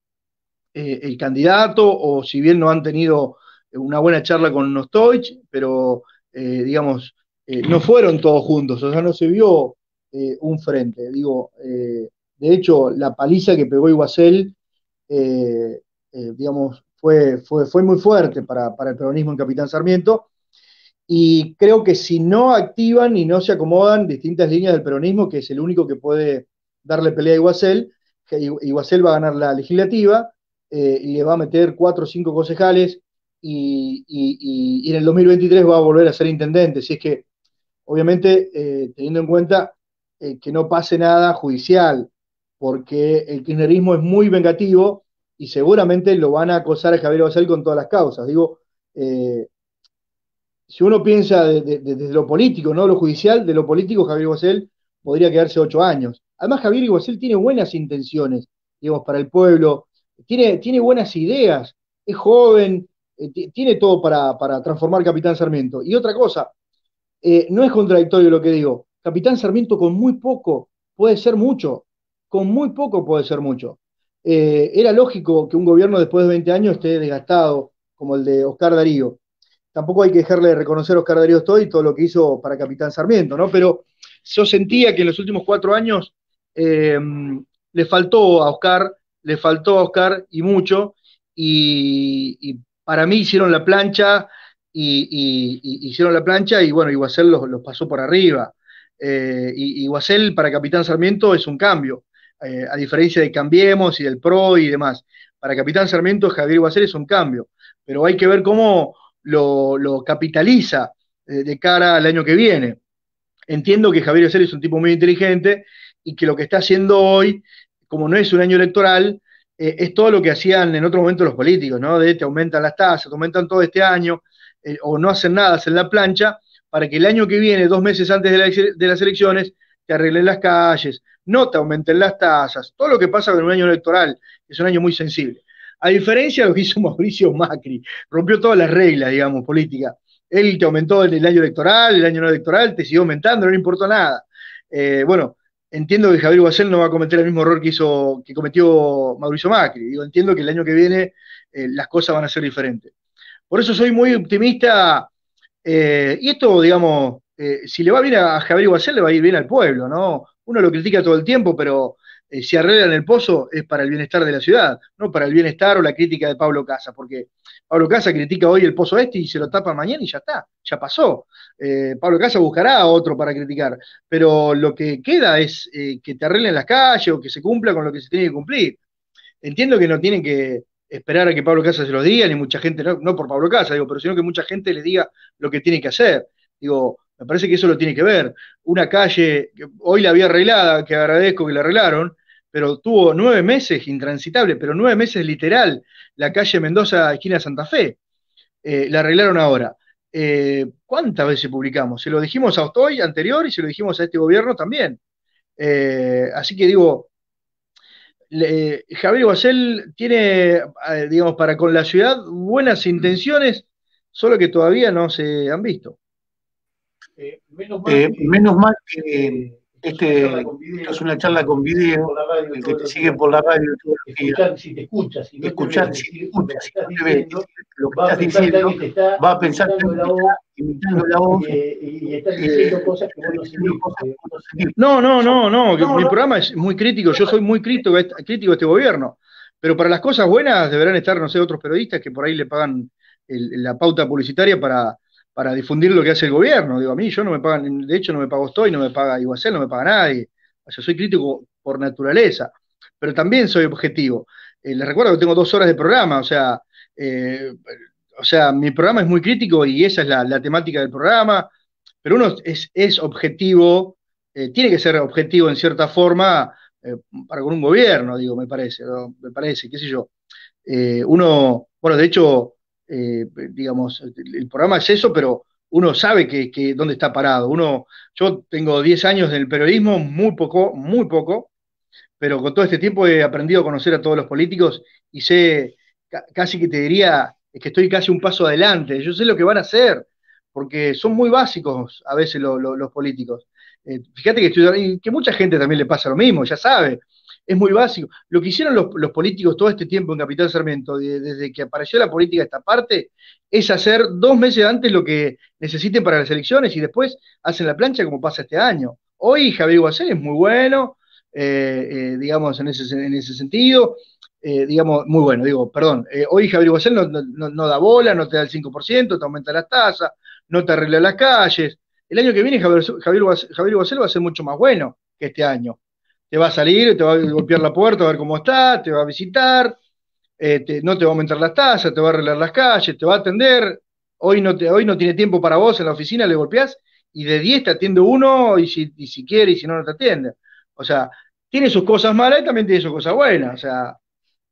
el candidato, o si bien no han tenido una buena charla con Nostoich, pero eh, digamos, eh, no fueron todos juntos, o sea, no se vio eh, un frente. Digo, de hecho, la paliza que pegó Iguacel, digamos, fue, fue, fue, muy fuerte para, el peronismo en Capitán Sarmiento. Y creo que si no activan y no se acomodan distintas líneas del peronismo, que es el único que puede darle pelea a Iguacel, Iguacel va a ganar la legislativa y le va a meter cuatro o cinco concejales y, en el 2023 va a volver a ser intendente. Si es que, obviamente, eh, teniendo en cuenta eh, que no pase nada judicial, porque el kirchnerismo es muy vengativo y seguramente lo van a acosar a Javier Basel con todas las causas. Digo, eh, si uno piensa desde lo político, no lo judicial, de lo político, Javier Basel podría quedarse ocho años. Además, Javier Iguacel tiene buenas intenciones, digamos, para el pueblo, tiene, tiene buenas ideas, es joven, eh, tiene todo para, transformar Capitán Sarmiento. Y otra cosa, eh, no es contradictorio lo que digo, Capitán Sarmiento con muy poco puede ser mucho, con muy poco puede ser mucho. Eh, era lógico que un gobierno después de 20 años esté desgastado, como el de Oscar Darío. Tampoco hay que dejarle de reconocer a Oscar Darío Estoy todo lo que hizo para Capitán Sarmiento, ¿no? Pero yo sentía que en los últimos cuatro años le faltó a Oscar, le faltó a Oscar y mucho, y para mí hicieron la plancha y, hicieron la plancha y bueno, Iguacel los, pasó por arriba. Eh, y Iguacel para Capitán Sarmiento es un cambio, eh, a diferencia de Cambiemos y del PRO y demás. Para Capitán Sarmiento, Javier Iguacel es un cambio, pero hay que ver cómo lo, capitaliza eh, de cara al año que viene. Entiendo que Javier Iguacel es un tipo muy inteligente y que lo que está haciendo hoy, como no es un año electoral, eh, es todo lo que hacían en otro momento los políticos, ¿no? De te aumentan las tasas, te aumentan todo este año, eh, o no hacen nada, hacen la plancha, para que el año que viene, dos meses antes de, las elecciones, te arreglen las calles, no te aumenten las tasas, todo lo que pasa con un año electoral, es un año muy sensible. A diferencia de lo que hizo Mauricio Macri, rompió todas las reglas, digamos, políticas. Él te aumentó el, el año electoral, el año no electoral, te siguió aumentando, no le importó nada. Eh, bueno, entiendo que Javier Guasel no va a cometer el mismo error que hizo, que cometió Mauricio Macri. Digo, entiendo que el año que viene eh, las cosas van a ser diferentes. Por eso soy muy optimista. Eh, y esto, digamos, eh, si le va bien a Javier Guasel, le va a ir bien al pueblo, ¿no? Uno lo critica todo el tiempo, pero si arreglan el pozo es para el bienestar de la ciudad, no para el bienestar o la crítica de Pablo Casa, porque Pablo Casa critica hoy el pozo este y se lo tapa mañana y ya está, ya pasó. Eh, Pablo Casa buscará a otro para criticar, pero lo que queda es eh, que te arreglen las calles o que se cumpla con lo que se tiene que cumplir. Entiendo que no tienen que esperar a que Pablo Casa se los diga, ni mucha gente, no, por Pablo Casa, digo, pero sino que mucha gente le diga lo que tiene que hacer. Digo, me parece que eso lo tiene que ver. Una calle, hoy la había arreglada, que agradezco que la arreglaron, pero tuvo nueve meses intransitable, pero nueve meses literal, la calle Mendoza, esquina Santa Fe. Eh, la arreglaron ahora. Eh, ¿Cuántas veces publicamos? Se lo dijimos a hoy anterior y se lo dijimos a este gobierno también. Eh, así que digo, Javier Guasel tiene, digamos, para con la ciudad buenas intenciones solo que todavía no se han visto. Eh, menos mal que este, es una charla con video, el que te sigue por la radio escuchar, si te escuchas, si escuchar, si te escuchas, si te ve, lo que estás diciendo, va a pensar que imitando la voz y, estás diciendo cosas que vos no No, no, no, no, mi programa es muy crítico, yo soy muy crítico, crítico de este gobierno, pero para las cosas buenas deberán estar, no sé, otros periodistas que por ahí le pagan la pauta publicitaria para para difundir lo que hace el gobierno. Digo, a mí yo no me pagan, de hecho no me pago Estoy, no me paga Iguacel, no me paga nadie. O sea, soy crítico por naturaleza, pero también soy objetivo. Eh, les recuerdo que tengo dos horas de programa, o sea, eh, o sea, mi programa es muy crítico y esa es la, temática del programa, pero uno es, objetivo, eh, tiene que ser objetivo en cierta forma para con un gobierno, digo, me parece, me parece, qué sé yo. uno, bueno, de hecho, eh, digamos, el programa es eso, pero uno sabe que, dónde está parado. Uno, yo tengo 10 años en el periodismo, muy poco, muy poco, pero con todo este tiempo he aprendido a conocer a todos los políticos y sé, casi que te diría, que estoy casi un paso adelante. Yo sé lo que van a hacer, porque son muy básicos a veces los políticos. Eh, fíjate que, estoy, que mucha gente también le pasa lo mismo, ya sabe es muy básico. Lo que hicieron los, políticos todo este tiempo en Capital Sarmiento, desde que apareció la política esta parte, es hacer dos meses antes lo que necesiten para las elecciones y después hacen la plancha como pasa este año. Hoy Javier Guasel es muy bueno, eh, eh, digamos, en ese, en ese sentido. Eh, digamos, muy bueno, digo, perdón, hoy Javier Guasel no, da bola, no te da el 5%, te aumenta las tasas, no te arregla las calles. El año que viene Javier, Javier, Javier va a ser mucho más bueno que este año te va a salir, te va a golpear la puerta a ver cómo está, te va a visitar, eh, no te va a aumentar las tasas, te va a arreglar las calles, te va a atender. Hoy no, te, hoy no tiene tiempo para vos en la oficina, le golpeás y de 10 te atiende uno y si, si quiere y si no, no te atiende. O sea, tiene sus cosas malas y también tiene sus cosas buenas. O sea,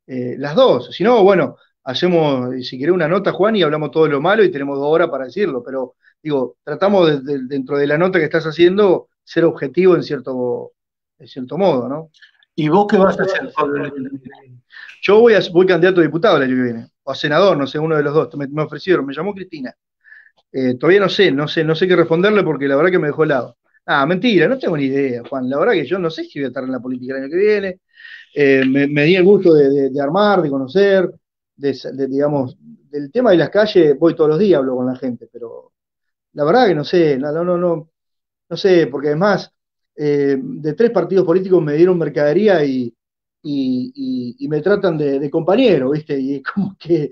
eh, las dos. Si no, bueno, hacemos, si querés, una nota, Juan, y hablamos todo lo malo y tenemos dos horas para decirlo. Pero digo, tratamos dentro de la nota que estás haciendo ser objetivo en cierto de cierto modo, ¿no? ¿Y vos qué vas a hacer, Pablo? Yo voy, a, voy candidato a diputado el año que viene, o a senador, no sé, uno de los dos. Me, ofrecieron, me llamó Cristina. Eh, todavía no sé, no sé, no sé qué responderle porque la verdad que me dejó helado. Ah, mentira, no tengo ni idea, Juan. La verdad que yo no sé si voy a estar en la política el año que viene. Eh, me, di el gusto de, armar, de conocer, de, digamos, del tema de las calles, voy todos los días, hablo con la gente, pero la verdad que no sé, no, no, no, no sé, porque además eh, de tres partidos políticos me dieron mercadería y, me tratan de, compañero, ¿viste? Y como que,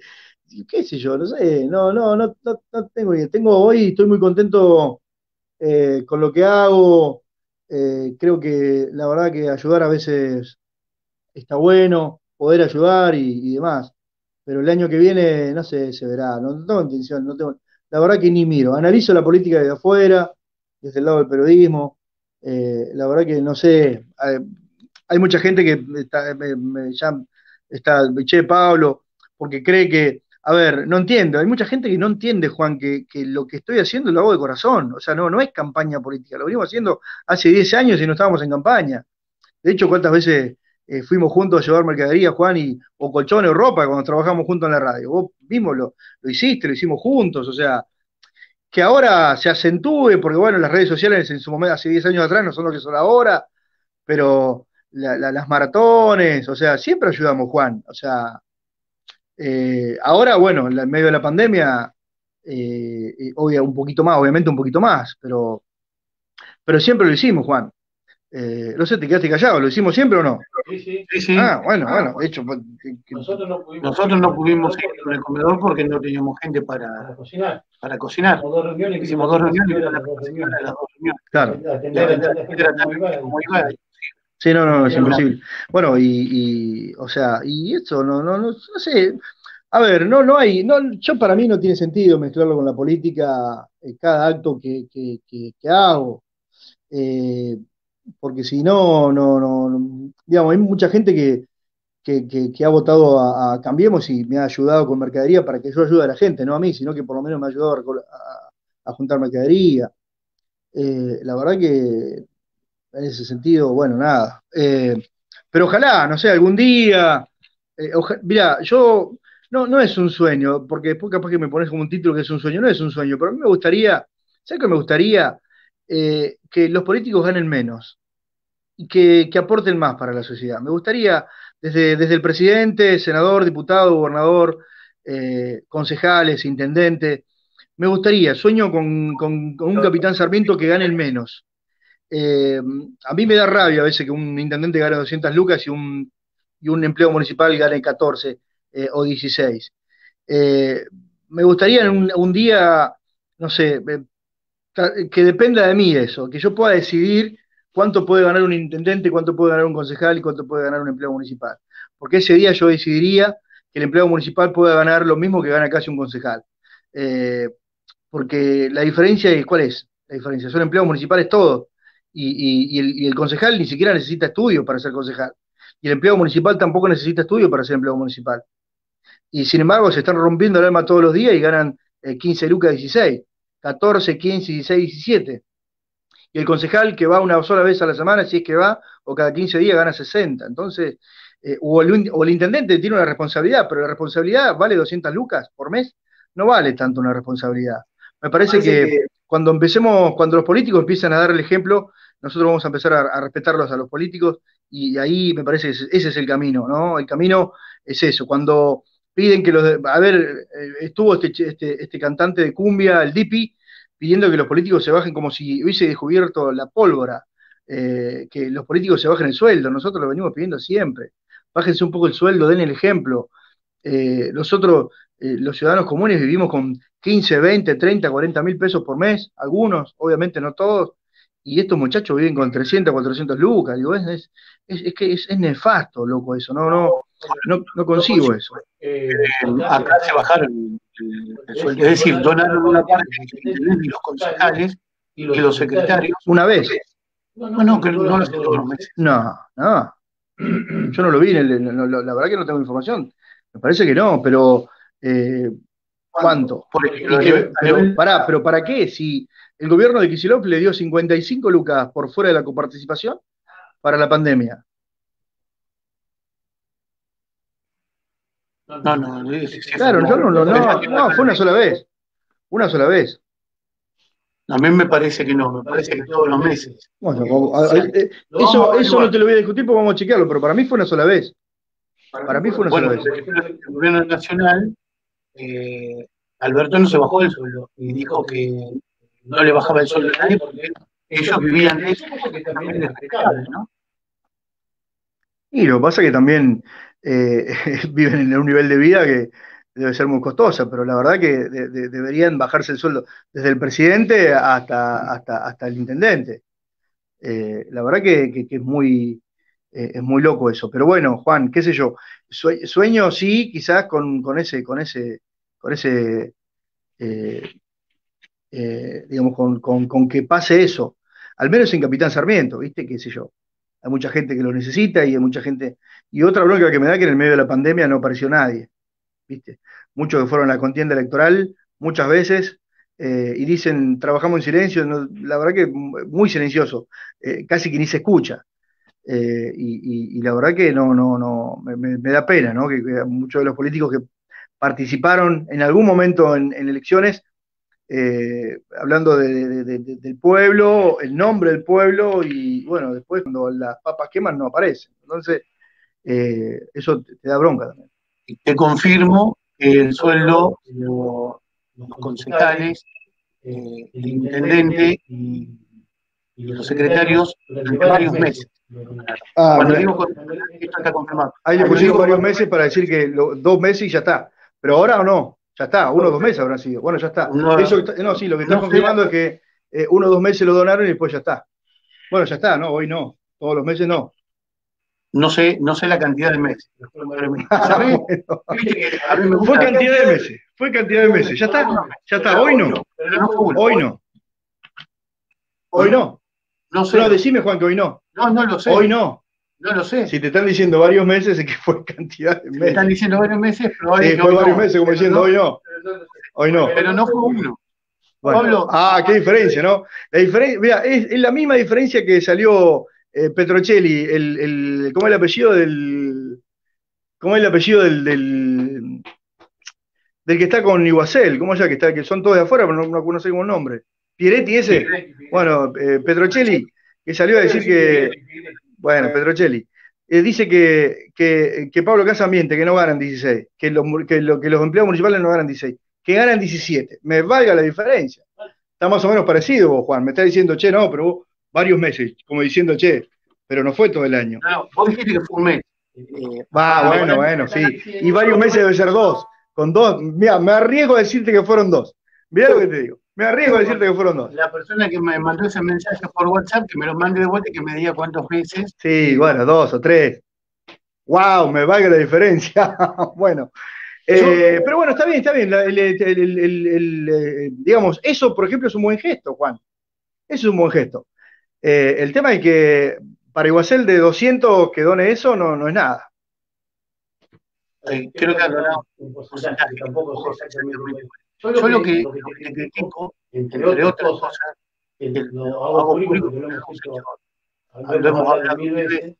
qué sé yo, no sé, no, no, no, no, tengo idea. Tengo hoy, estoy muy contento eh, con lo que hago. Eh, creo que la verdad que ayudar a veces está bueno, poder ayudar y, demás. Pero el año que viene, no sé, se verá. No, tengo intención, no tengo, la verdad que ni miro. Analizo la política desde afuera, desde el lado del periodismo eh, la verdad que no sé, hay, mucha gente que está, me, está, che, Pablo, porque cree que, a ver, no entiendo, hay mucha gente que no entiende, Juan, que, lo que estoy haciendo lo hago de corazón, o sea, no, no es campaña política, lo venimos haciendo hace 10 años y no estábamos en campaña. De hecho, ¿cuántas veces eh, fuimos juntos a llevar mercadería, Juan, y, o colchones o ropa cuando trabajamos juntos en la radio? Vos mismo lo, lo hiciste, lo hicimos juntos, o sea, que ahora se acentúe, porque bueno, las redes sociales en su momento, hace 10 años atrás, no son lo que son ahora, pero las maratones, o sea, siempre ayudamos, Juan. O sea, eh, ahora, bueno, en medio de la pandemia, eh, eh un poquito más, obviamente un poquito más, pero, pero siempre lo hicimos, Juan. Eh, no sé, te quedaste callado, ¿lo hicimos siempre o no? Sí, sí. Ah, bueno, bueno, de hecho. Pues, nosotros no pudimos, nosotros no pudimos ir con el comedor porque no teníamos gente para, cocinar. Para cocinar. Hicimos dos reuniones. Hicimos dos reuniones las dos reuniones. Claro. Sí, no, no, es imposible. Bueno, y, y, o sea, y esto, no, no, no, no sé. A ver, no, no hay, no, yo para mí no tiene sentido mezclarlo con la política, eh, cada acto que, que, que, que hago. Eh, porque si no, no, no, digamos, hay mucha gente que, que, ha votado a, Cambiemos y me ha ayudado con mercadería para que yo ayude a la gente, no a mí, sino que por lo menos me ha ayudado a, juntar mercadería. Eh, la verdad que en ese sentido, bueno, nada. Eh, pero ojalá, no sé, algún día, eh, mira, yo no, no es un sueño, porque después capaz que me pones como un título que es un sueño, no es un sueño, pero a mí me gustaría, ¿sabes qué me gustaría? Eh, que los políticos ganen menos y que, aporten más para la sociedad. Me gustaría, desde, desde el presidente, senador, diputado, gobernador, eh, concejales, intendente, me gustaría, sueño con, un capitán Sarmiento que gane el menos. Eh, a mí me da rabia a veces que un intendente gane 200 lucas y un, y un empleo municipal gane 14 eh, o 16. Eh, me gustaría un, un, día, no sé, que dependa de mí eso, que yo pueda decidir cuánto puede ganar un intendente, cuánto puede ganar un concejal y cuánto puede ganar un empleo municipal. Porque ese día yo decidiría que el empleo municipal pueda ganar lo mismo que gana casi un concejal. porque la diferencia es, ¿cuál es? La diferencia, son empleos municipales todos y, el, concejal ni siquiera necesita estudio para ser concejal. Y el empleo municipal tampoco necesita estudio para ser empleo municipal. Y sin embargo se están rompiendo el alma todos los días y ganan 15 eh, lucas 16, 14, 15, 16, 17. Y el concejal que va una sola vez a la semana, si es que va, o cada 15 días gana 60. Entonces, eh, o, el, o el intendente tiene una responsabilidad, pero la responsabilidad vale 200 lucas por mes, no vale tanto una responsabilidad. Me parece, que, cuando empecemos, cuando los políticos empiezan a dar el ejemplo, nosotros vamos a empezar a, respetarlos a los políticos y ahí me parece que ese es el camino, ¿no? El camino es eso, cuando piden que los... a ver, eh, estuvo este, este, este, cantante de cumbia, el Dipi, pidiendo que los políticos se bajen como si hubiese descubierto la pólvora, eh, que los políticos se bajen el sueldo, nosotros lo venimos pidiendo siempre, bájense un poco el sueldo, den el ejemplo. Eh, nosotros, los ciudadanos comunes, vivimos con 15, 20, 30, 40 mil pesos por mes, algunos, obviamente no todos, y estos muchachos viven con 300, 400 lucas, digo, es, es, que es, nefasto, loco, eso, no, no, no, no consigo eso. Eh, acá se bajaron el, sueldo, es decir, donaron una parte de los concejales y los secretarios. Una vez. No, no, que no lo todos los meses. No, no. Yo no lo vi, la verdad que no tengo información. Me parece que no, pero eh, ¿cuánto? pero, pará, pero ¿para qué? Si el gobierno de Kicillof le dio 55 lucas por fuera de la coparticipación para la pandemia. No, no, no. Claro, yo no, no, no, fue una sola vez. Una sola vez. A mí me parece que no, me parece que todos los meses. Bueno, eh, eso, eso no te lo voy a discutir porque vamos a chequearlo, pero para mí fue una sola vez. Para mí fue una sola vez. El gobierno nacional, eh, Alberto no se bajó del suelo y dijo que no le bajaba el sueldo a nadie porque ellos vivían de eso, que también es respetable, ¿no? Y lo que pasa es que también eh, viven en un nivel de vida que debe ser muy costosa, pero la verdad que deberían bajarse el sueldo desde el presidente hasta, hasta, hasta el intendente. Eh, la verdad que, es muy eh, es muy loco eso. Pero bueno, Juan, qué sé yo, sueño sí, quizás con, con ese, con ese, con ese digamos, con, que pase eso, al menos en Capitán Sarmiento, ¿viste? Qué sé yo. Hay mucha gente que lo necesita y hay mucha gente. Y otra bronca que me da que en el medio de la pandemia no apareció nadie, ¿viste? Muchos que fueron a la contienda electoral, muchas veces, eh, y dicen, trabajamos en silencio, la verdad que muy silencioso, eh, casi que ni se escucha. y, la verdad que no, no, no, me, da pena, ¿no? Que, muchos de los políticos que participaron en algún momento en elecciones eh, hablando del pueblo, el nombre del pueblo, y bueno, después cuando las papas queman no aparecen. Entonces, eh, eso te, da bronca también. Te confirmo que el sueldo los, concejales, eh, el intendente y, los secretarios durante varios meses. Ah, Cuando digo esto está confirmado. Ahí le pusieron varios meses para decir que dos meses y ya está. Pero ahora o no. Ya está, uno o dos meses habrán sido. Bueno, ya está. No, no sí, lo que está confirmando es que eh, uno o dos meses lo donaron y después ya está. Bueno, ya está, ¿no? Hoy no. Todos los meses no. No sé, no sé la cantidad de meses. Fue cantidad de meses. Fue cantidad de meses. Ya está. Ya está. Hoy no. Hoy no. Hoy no. No sé. No, decime, Juan, que hoy no. No, no lo sé. Hoy no. No lo sé. Si te están diciendo varios meses, es que fue cantidad de meses. te están diciendo varios meses, pero sí, fue varios meses, como diciendo hoy no. Hoy no. Pero no fue uno. Pablo, ah, qué diferencia, ¿no? La diferencia, mira, es, la misma diferencia que salió eh, Petrocelli, el, el, ¿cómo es el apellido del. ¿Cómo es el apellido del, del, del que está con Iguacel, ¿cómo ya que está? Que son todos de afuera, pero no, no conocemos el nombre. Pieretti ese. Bueno, eh, Petrocelli, que salió a decir que. Bueno, Petrocelli. Eh, dice que, que, que, Pablo Casambiente, que no ganan 16, que los, que, lo, que los empleados municipales no ganan 16, que ganan 17. Me valga la diferencia. Está más o menos parecido vos, Juan. Me está diciendo, che, no, pero vos varios meses, como diciendo, che, pero no fue todo el año. No, vos dijiste que fue un mes. Va, bueno, bueno, sí. Y varios meses debe ser dos. Con dos, mira, me arriesgo a decirte que fueron dos. Mira lo que te digo. Me arriesgo a decirte que fueron dos. La persona que me mandó ese mensaje por WhatsApp, que me lo mande de vuelta y que me diga cuántos meses. Sí, bueno, dos o tres. ¡Wow! Me valga la diferencia. bueno. Eh, pero bueno, está bien, está bien. El, el, el, digamos, eso, por ejemplo, es un buen gesto, Juan. Eso es un buen gesto. Eh, el tema es que para Iguacel de 200 que done eso no, no es nada. Eh, creo que tampoco sé exactamente. Yo lo, lo que, que, critico, entre, entre otras cosas, lo hago público, que lo hemos hecho, lo hemos hablado mil veces,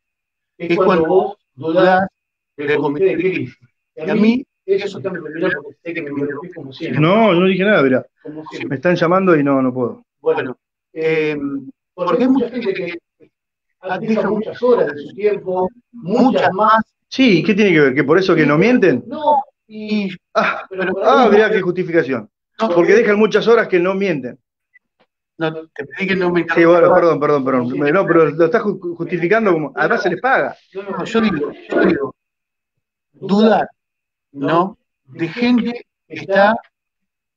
es cuando vos dudás del comité de crisis. Y a mí eso está me porque sé que me interrumpí como siempre. No, no dije nada, mira. Me están llamando y no, no puedo. Bueno, eh, porque hay mucha gente que deja muchas horas de su tiempo, muchas más. Sí, ¿qué tiene que ver? ¿Que por eso que no mienten? No, y. Ah, pero, ah mira qué justificación. No, porque dejan muchas horas que no mienten. No, te pedí que no me Sí, bueno, perdón, perdón, perdón. No, pero lo estás justificando como. Además se les paga. No, yo digo, yo digo, dudar, ¿no? De gente que está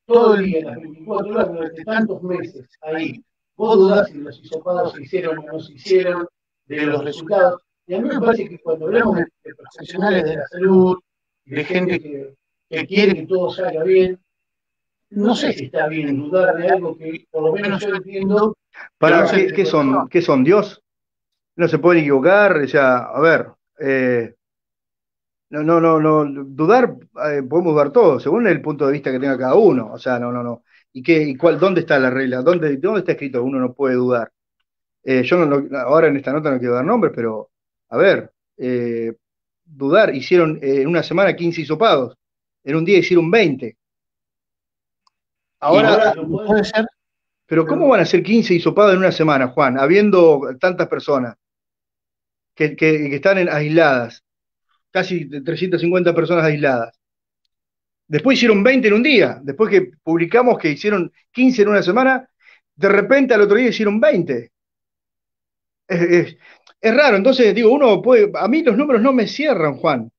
todo el día, las 24 horas durante tantos meses ahí, Vos dudás si los hisopados se hicieron o no se hicieron, de los resultados. Y a mí me parece que cuando hablamos de, profesionales de la salud, de gente que, que, quiere que todo salga bien, no sé si está bien dudar de algo que por lo menos yo entiendo. Para, ¿qué, ¿qué, son, ¿Qué son? ¿Dios? No se pueden equivocar, o sea, a ver, eh, no, no, no, no, dudar, eh, podemos dudar todo, según el punto de vista que tenga cada uno, o sea, no, no, no. ¿Y, qué, y cuál, dónde está la regla? ¿Dónde, ¿Dónde está escrito uno no puede dudar? Eh, yo no, ahora en esta nota no quiero dar nombres, pero a ver, eh, dudar, hicieron eh, en una semana 15 hisopados, en un día hicieron 20. Ahora, puede ser. Pero ¿cómo van a ser 15 hisopados en una semana, Juan, habiendo tantas personas que, que están en, aisladas? Casi 350 personas aisladas. Después hicieron 20 en un día. Después que publicamos que hicieron 15 en una semana, de repente al otro día hicieron 20. Es, raro. Entonces, digo, uno puede. A mí los números no me cierran, Juan.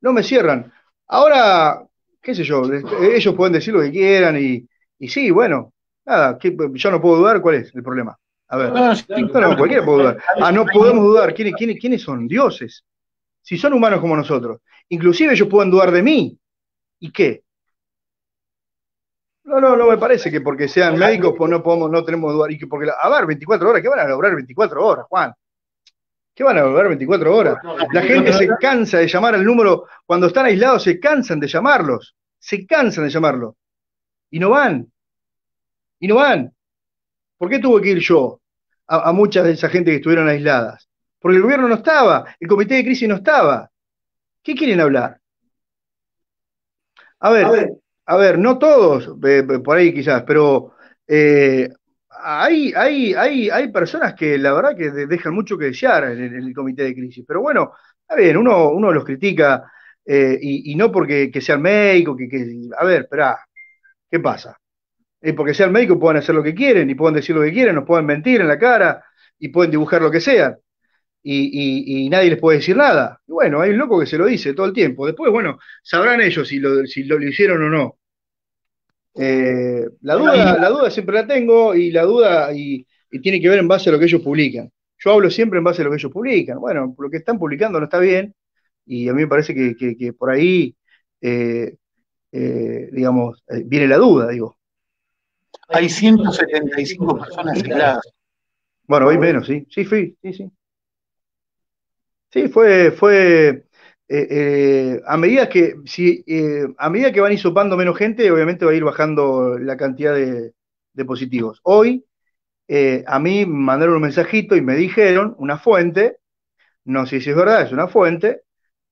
No me cierran. Ahora, qué sé yo, ellos pueden decir lo que quieran y, y sí, bueno, nada, yo no puedo dudar, ¿cuál es el problema? A ver, no, cualquiera puede dudar. Ah, no podemos dudar. ¿Quiénes, quiénes, ¿Quiénes son? Dioses. Si son humanos como nosotros. Inclusive ellos pueden dudar de mí. ¿Y qué? No, no, no me parece que porque sean médicos pues no podemos, no tenemos duda. Y que porque, a ver, 24 horas, ¿qué van a lograr 24 horas, Juan? ¿Qué van a lograr 24 horas? La gente se cansa de llamar al número, cuando están aislados se cansan de llamarlos, se cansan de llamarlos. Y no van. Y no van. ¿Por qué tuve que ir yo a, a muchas de esa gente que estuvieron aisladas? Porque el gobierno no estaba, el comité de crisis no estaba. ¿Qué quieren hablar? A ver, a ver, no todos, eh, por ahí quizás, pero eh, hay, hay, hay, hay personas que la verdad que dejan mucho que desear en, el comité de crisis. Pero bueno, está bien, uno, uno los critica eh, y, no porque que sean médicos, que, que, a ver, espera, ¿qué pasa? porque sean médicos pueden hacer lo que quieren y pueden decir lo que quieren, nos pueden mentir en la cara y pueden dibujar lo que sea y, nadie les puede decir nada. Y bueno, hay un loco que se lo dice todo el tiempo. Después, bueno, sabrán ellos si lo, si lo, hicieron o no. Eh, la, duda, la duda siempre la tengo y la duda y, tiene que ver en base a lo que ellos publican. Yo hablo siempre en base a lo que ellos publican. Bueno, lo que están publicando no está bien y a mí me parece que, por ahí, eh, eh, digamos, viene la duda, digo. Hay 175 personas aisladas. Bueno, hay menos, sí. Sí, sí, sí. sí. Sí, fue, fue eh, eh, a medida que si, eh, a medida que van hisopando menos gente, obviamente va a ir bajando la cantidad de, positivos. Hoy a mí me mandaron un mensajito y me dijeron, una fuente, no sé si es verdad, es una fuente,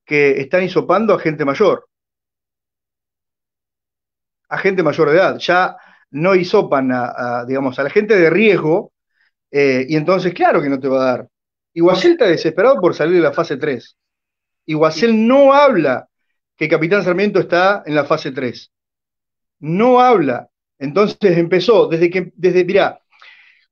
que están hisopando a gente mayor. a gente mayor de edad, ya no hisopan a, digamos, a la gente de riesgo, y entonces, claro que no te va a dar. Iguacel está desesperado por salir de la fase 3. Iguacel no habla que Capitán Sarmiento está en la fase 3. No habla. Entonces empezó, desde que, desde, mirá,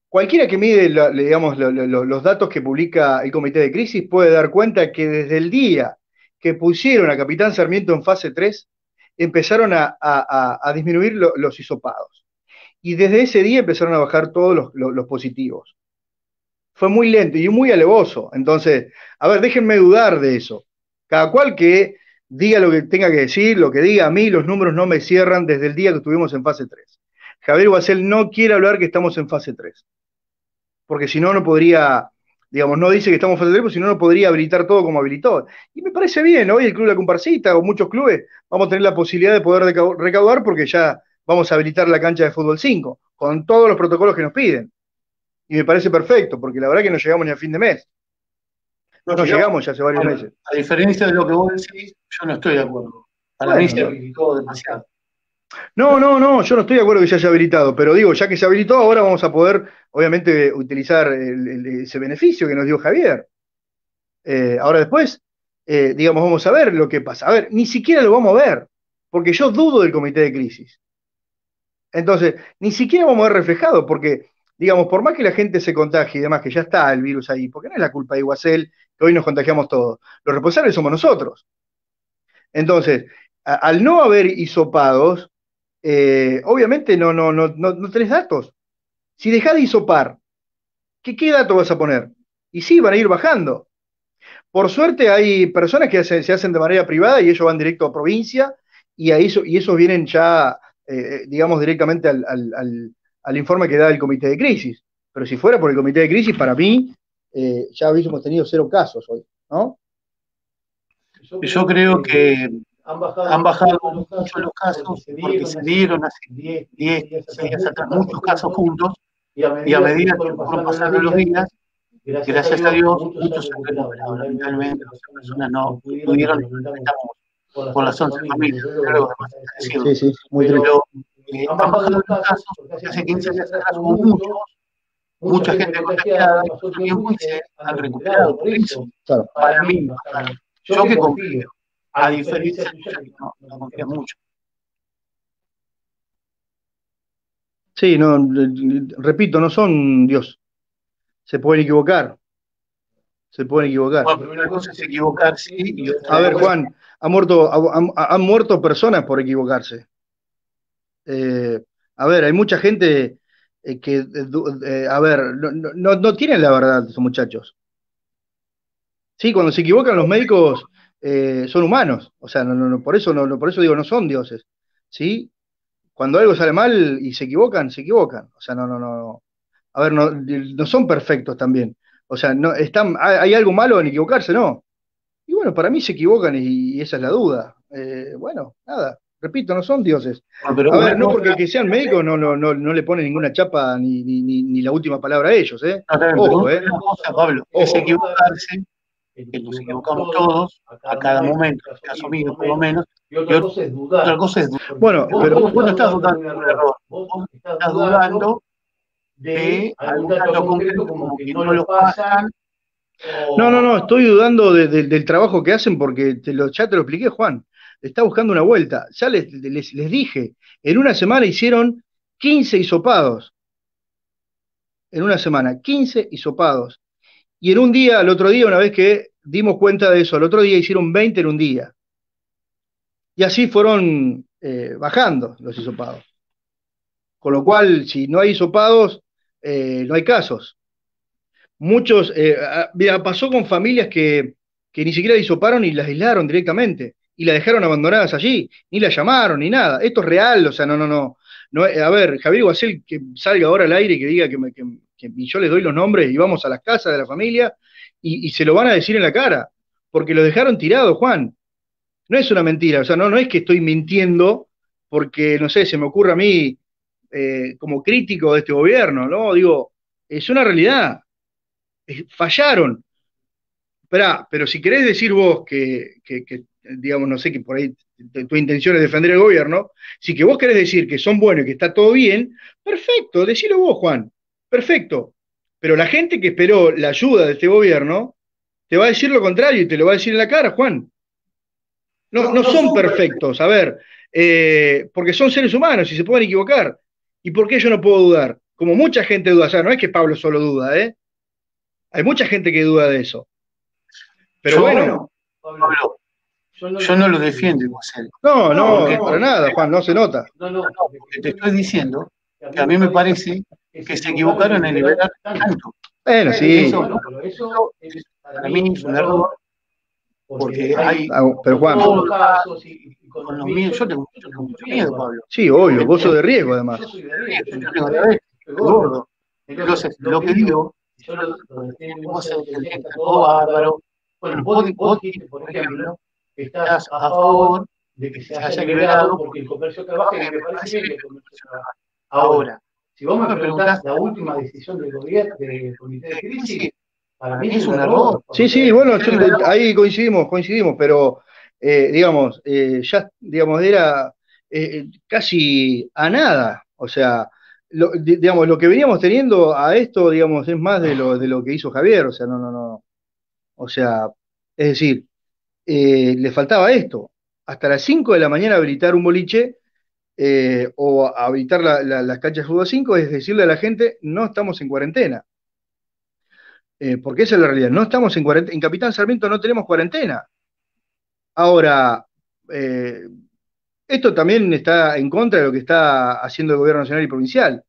cualquiera que mide digamos, los datos que publica el Comité de Crisis puede dar cuenta que desde el día que pusieron a Capitán Sarmiento en fase 3, empezaron a, disminuir los hisopados. Y desde ese día empezaron a bajar todos los, positivos. Fue muy lento y muy alevoso. Entonces, a ver, déjenme dudar de eso. Cada cual que diga lo que tenga que decir, lo que diga a mí, los números no me cierran desde el día que estuvimos en fase 3. Javier Guasel no quiere hablar que estamos en fase 3. Porque si no, no podría digamos, no dice que estamos fase 3, porque si no, no podría habilitar todo como habilitó. Y me parece bien, hoy el Club de la Comparsita o muchos clubes vamos a tener la posibilidad de poder recaudar porque ya vamos a habilitar la cancha de fútbol 5, con todos los protocolos que nos piden. Y me parece perfecto, porque la verdad que no llegamos ni a fin de mes. No, llegamos ya hace varios meses. A diferencia de lo que vos decís, yo no estoy de acuerdo. Para mí se habilitó demasiado. No, no, no, yo no estoy de acuerdo que se haya habilitado, pero digo, ya que se habilitó, ahora vamos a poder, obviamente, utilizar ese beneficio que nos dio Javier. Eh, ahora después, eh, digamos, vamos a ver lo que pasa. A ver, ni siquiera lo vamos a ver, porque yo dudo del comité de crisis. Entonces, ni siquiera vamos a ver reflejado, porque, digamos, por más que la gente se contagie y demás, que ya está el virus ahí, porque no es la culpa de Iguacel, que hoy nos contagiamos todos, los responsables somos nosotros. Entonces, al no haber hisopados, eh, obviamente no, no, no, no, tenés datos. Si dejás de isopar, ¿qué, ¿qué dato vas a poner? Y sí, van a ir bajando. Por suerte hay personas que se hacen de manera privada y ellos van directo a provincia y, ahí, y esos vienen ya, eh, digamos, directamente al, informe que da el comité de crisis. Pero si fuera por el comité de crisis, para mí, eh, ya hubiésemos tenido cero casos hoy, ¿no? Yo creo que han bajado, mucho los casos porque se dieron hace 10, 10 días atrás muchos casos juntos y a medida que fueron pasando los días, gracias a Dios, muchos se han recuperado. Lamentablemente, las personas no pudieron, estamos por las 11 familias, Sí, sí, muy Pero eh, han bajado los casos porque hace 15 días atrás hubo muchos, mucha gente contagiada, y otros tiempo y se han recuperado por eso. Para mí, yo que confío a diferencia de no, no confía mucho. Sí, no, repito, no son Dios. Se pueden equivocar. Se pueden equivocar. Bueno, una cosa es equivocarse y A ver, Juan, ha muerto, han, muerto personas por equivocarse. Eh, a ver, hay mucha gente eh, que, eh, a ver, no, no, no, tienen la verdad esos muchachos. Sí, cuando se equivocan los médicos, son humanos, o sea, no, por, eso, no, por eso digo, no son dioses, ¿sí? Cuando algo sale mal y se equivocan, se equivocan, o sea, no, no, no, a ver, no, no son perfectos también, o sea, no, están, hay algo malo en equivocarse, ¿no? Y bueno, para mí se equivocan y, esa es la duda. Bueno, nada, repito, no son dioses. Ah, a ver, no porque que sean médicos no, no, no, no le ponen ninguna chapa ni, ni, ni, la última palabra a ellos, ¿eh? Ojo, ¿eh? Pablo, es equivocarse que nos equivocamos todos, a cada momento, en caso mío por lo menos, y otra cosa es dudar. Otra cosa es dudar. Bueno, pero vos no estás dudando de un error, vos estás dudando de algún dato concreto como que no lo pasan. No, no, no, estoy dudando del trabajo que hacen porque te lo, ya te lo expliqué, Juan. Está buscando una vuelta. Ya les, les, les dije, en una semana hicieron 15 hisopados. En una semana, 15 hisopados. Y en un día, al otro día, una vez que dimos cuenta de eso, al otro día hicieron 20 en un día. Y así fueron eh, bajando los hisopados. Con lo cual, si no hay hisopados, eh, no hay casos. Muchos, eh, mira, pasó con familias que, que ni siquiera hisoparon y las aislaron directamente y las dejaron abandonadas allí, ni las llamaron ni nada. Esto es real, o sea, no, no, no. no a ver, Javier Guasel que salga ahora al aire y que diga que, me, que, y yo les doy los nombres y vamos a las casas de la familia y, se lo van a decir en la cara, porque lo dejaron tirado, Juan. No es una mentira, o sea, no, no es que estoy mintiendo porque, no sé, se me ocurre a mí eh, como crítico de este gobierno, ¿no? Digo, es una realidad. fallaron. pero si querés decir vos que, digamos, no sé, que por ahí tu intención es defender el gobierno, si que vos querés decir que son buenos y que está todo bien, perfecto, decilo vos, Juan, perfecto. Pero la gente que esperó la ayuda de este gobierno te va a decir lo contrario y te lo va a decir en la cara, Juan. No, no, son perfectos, a ver, eh, porque son seres humanos y se pueden equivocar. ¿Y por qué yo no puedo dudar? Como mucha gente duda, o sea, no es que Pablo solo duda, ¿eh? Hay mucha gente que duda de eso. Pero bueno. Pablo, yo no, lo defiendo, José. No, no, para nada, Juan, no se nota. No, no, porque te estoy diciendo que a mí me parece que se equivocaron en liberar tanto. Bueno, sí. Eso, para mí es un error, porque hay ah, pero Juan, todos los casos y, con los míos, yo tengo, mucho miedo, Pablo. Sí, obvio, vos sos de riesgo además. Yo soy de riesgo, yo tengo diabetes, gordo. Entonces, lo que digo, yo lo, defiendo, vos todo bárbaro. Bueno, vos, vos dijiste, por ejemplo, estás a favor de que se haya liberado porque el comercio trabaja y me parece bien que el comercio trabaja. Ahora, si vos me preguntás la última decisión del gobierno, del comité de crisis, para mí es un error. Sí, sí, bueno, ahí coincidimos, coincidimos, pero eh, digamos, eh, ya, digamos, era eh, casi a nada, o sea, lo, digamos, lo que veníamos teniendo a esto, digamos, es más de lo, de lo que hizo Javier, o sea, no, no, no, o sea, es decir, eh, le faltaba esto. Hasta las 5 de la mañana habilitar un boliche eh, o habilitar las canchas de fútbol 5 es decirle a la gente, no estamos en cuarentena. Eh, porque esa es la realidad, no estamos en cuarentena. En Capitán Sarmiento no tenemos cuarentena. Ahora, esto también está en contra de lo que está haciendo el gobierno nacional y provincial.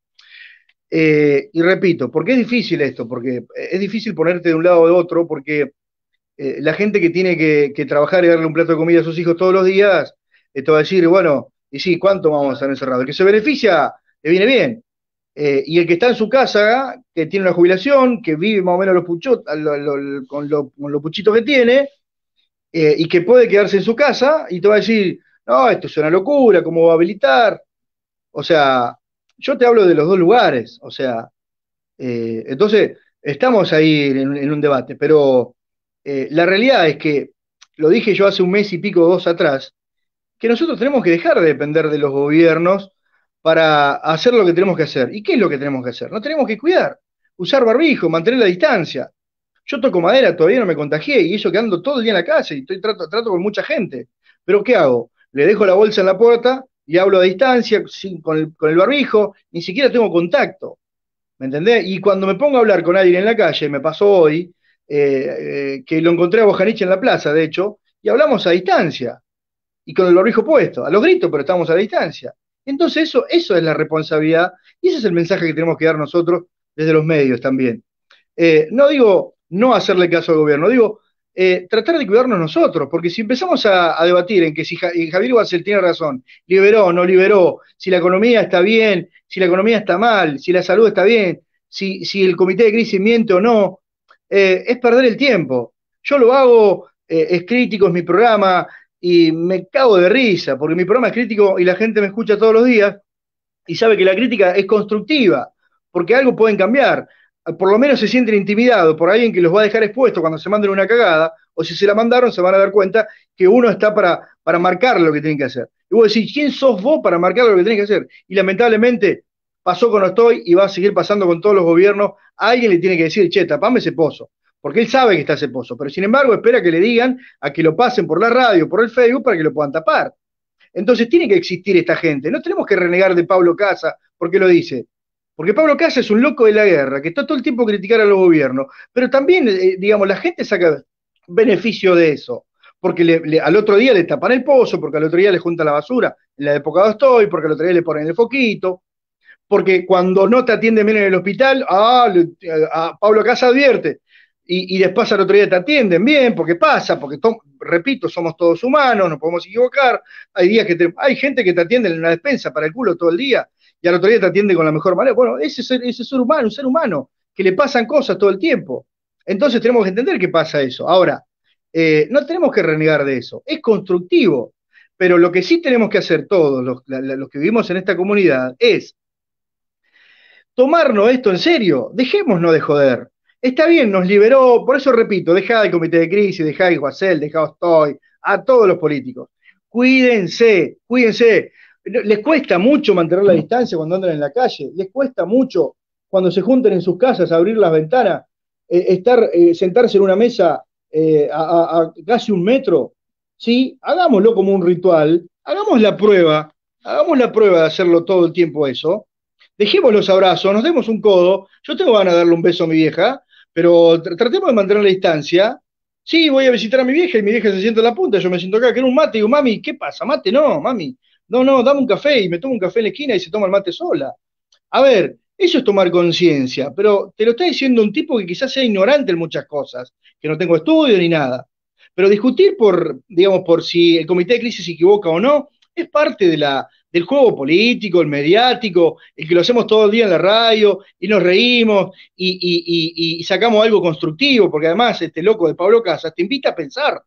y repito, ¿por qué es difícil esto? Porque es difícil ponerte de un lado o de otro, porque eh, la gente que tiene que, trabajar y darle un plato de comida a sus hijos todos los días, esto va a decir, bueno, y sí, ¿cuánto vamos a estar encerrados? El que se beneficia, le viene bien. Eh, y el que está en su casa, que tiene una jubilación, que vive más o menos los con, los puchitos que tiene, eh, y que puede quedarse en su casa, y te va a decir, no, esto es una locura, ¿cómo va a habilitar? O sea, yo te hablo de los dos lugares, o sea, entonces estamos ahí en, un debate, pero eh, la realidad es que, lo dije yo hace un mes y pico, dos atrás, que nosotros tenemos que dejar de depender de los gobiernos para hacer lo que tenemos que hacer. ¿Y qué es lo que tenemos que hacer? No tenemos que cuidar, usar barbijo, mantener la distancia. Yo toco madera, todavía no me contagié y eso que ando todo el día en la casa y estoy, trato, trato con mucha gente. Pero ¿qué hago? Le dejo la bolsa en la puerta y hablo a distancia con, el, con el barbijo, ni siquiera tengo contacto. ¿Me entendés? Y cuando me pongo a hablar con alguien en la calle, me pasó hoy, eh, eh, que lo encontré a Bojanich en la plaza, de hecho, y hablamos a distancia, y con el barbijo puesto, a los gritos, pero estamos a distancia. Entonces eso, eso es la responsabilidad, y ese es el mensaje que tenemos que dar nosotros desde los medios también. Eh, no digo no hacerle caso al gobierno, digo tratar de cuidarnos nosotros, porque si empezamos a, debatir en que si Javier Guasel tiene razón, liberó o no liberó, si la economía está bien, si la economía está mal, si la salud está bien, si, si el comité de crisis miente o no, eh, es perder el tiempo. Yo lo hago, eh, es crítico, es mi programa, y me cago de risa, porque mi programa es crítico y la gente me escucha todos los días y sabe que la crítica es constructiva, porque algo pueden cambiar. Por lo menos se sienten intimidados por alguien que los va a dejar expuestos cuando se manden una cagada, o si se la mandaron, se van a dar cuenta que uno está para, para marcar lo que tienen que hacer. Y vos decís, ¿quién sos vos para marcar lo que tenés que hacer? Y lamentablemente pasó con estoy y va a seguir pasando con todos los gobiernos. alguien le tiene que decir, che, tapame ese pozo, porque él sabe que está ese pozo, pero sin embargo espera que le digan a que lo pasen por la radio, por el Facebook, para que lo puedan tapar. Entonces tiene que existir esta gente. No tenemos que renegar de Pablo Casa, porque lo dice. Porque Pablo Casa es un loco de la guerra, que está todo el tiempo criticar a los gobiernos, pero también, eh, digamos, la gente saca beneficio de eso porque al otro día le tapan el pozo, porque al otro día le juntan la basura, en la época de estoy, porque al otro día le ponen el foquito, porque cuando no te atienden bien en el hospital, ah, a Pablo Casa advierte, y, después al otro día te atienden bien, porque pasa, porque, repito, somos todos humanos, nos podemos equivocar, hay días que hay gente que te atiende en una despensa para el culo todo el día, y al otro día te atiende con la mejor manera. Bueno, ese, ese ser humano, un ser humano, que le pasan cosas todo el tiempo. Entonces tenemos que entender que pasa eso. Ahora, eh, no tenemos que renegar de eso, es constructivo, pero lo que sí tenemos que hacer todos los que vivimos en esta comunidad es tomarnos esto en serio, dejémonos de joder. Está bien, nos liberó, por eso repito, deja el comité de crisis, deja el Guasel, deja Ostoy, a todos los políticos. cuídense, cuídense. Les cuesta mucho mantener la distancia cuando andan en la calle, les cuesta mucho cuando se juntan en sus casas abrir las ventanas, eh, estar, eh, sentarse en una mesa eh, a, casi un metro. Sí, hagámoslo como un ritual, hagamos la prueba, hagamos la prueba de hacerlo todo el tiempo eso. Dejemos los abrazos, nos demos un codo. Yo tengo ganas de darle un beso a mi vieja, pero tratemos de mantener la distancia Sí, voy a visitar a mi vieja y mi vieja se sienta en la punta, yo me siento acá, quiero un mate, y digo, mami, ¿qué pasa? Mate no, mami. No, no, dame un café y me tomo un café en la esquina y se toma el mate sola. A ver, eso es tomar conciencia, pero te lo está diciendo un tipo que quizás sea ignorante en muchas cosas, que no tengo estudio ni nada. Pero discutir por, digamos, por si el comité de crisis se equivoca o no, es parte de la, del juego político, el mediático, el que lo hacemos todo el día en la radio y nos reímos y, sacamos algo constructivo, porque además este loco de Pablo Casas te invita a pensar,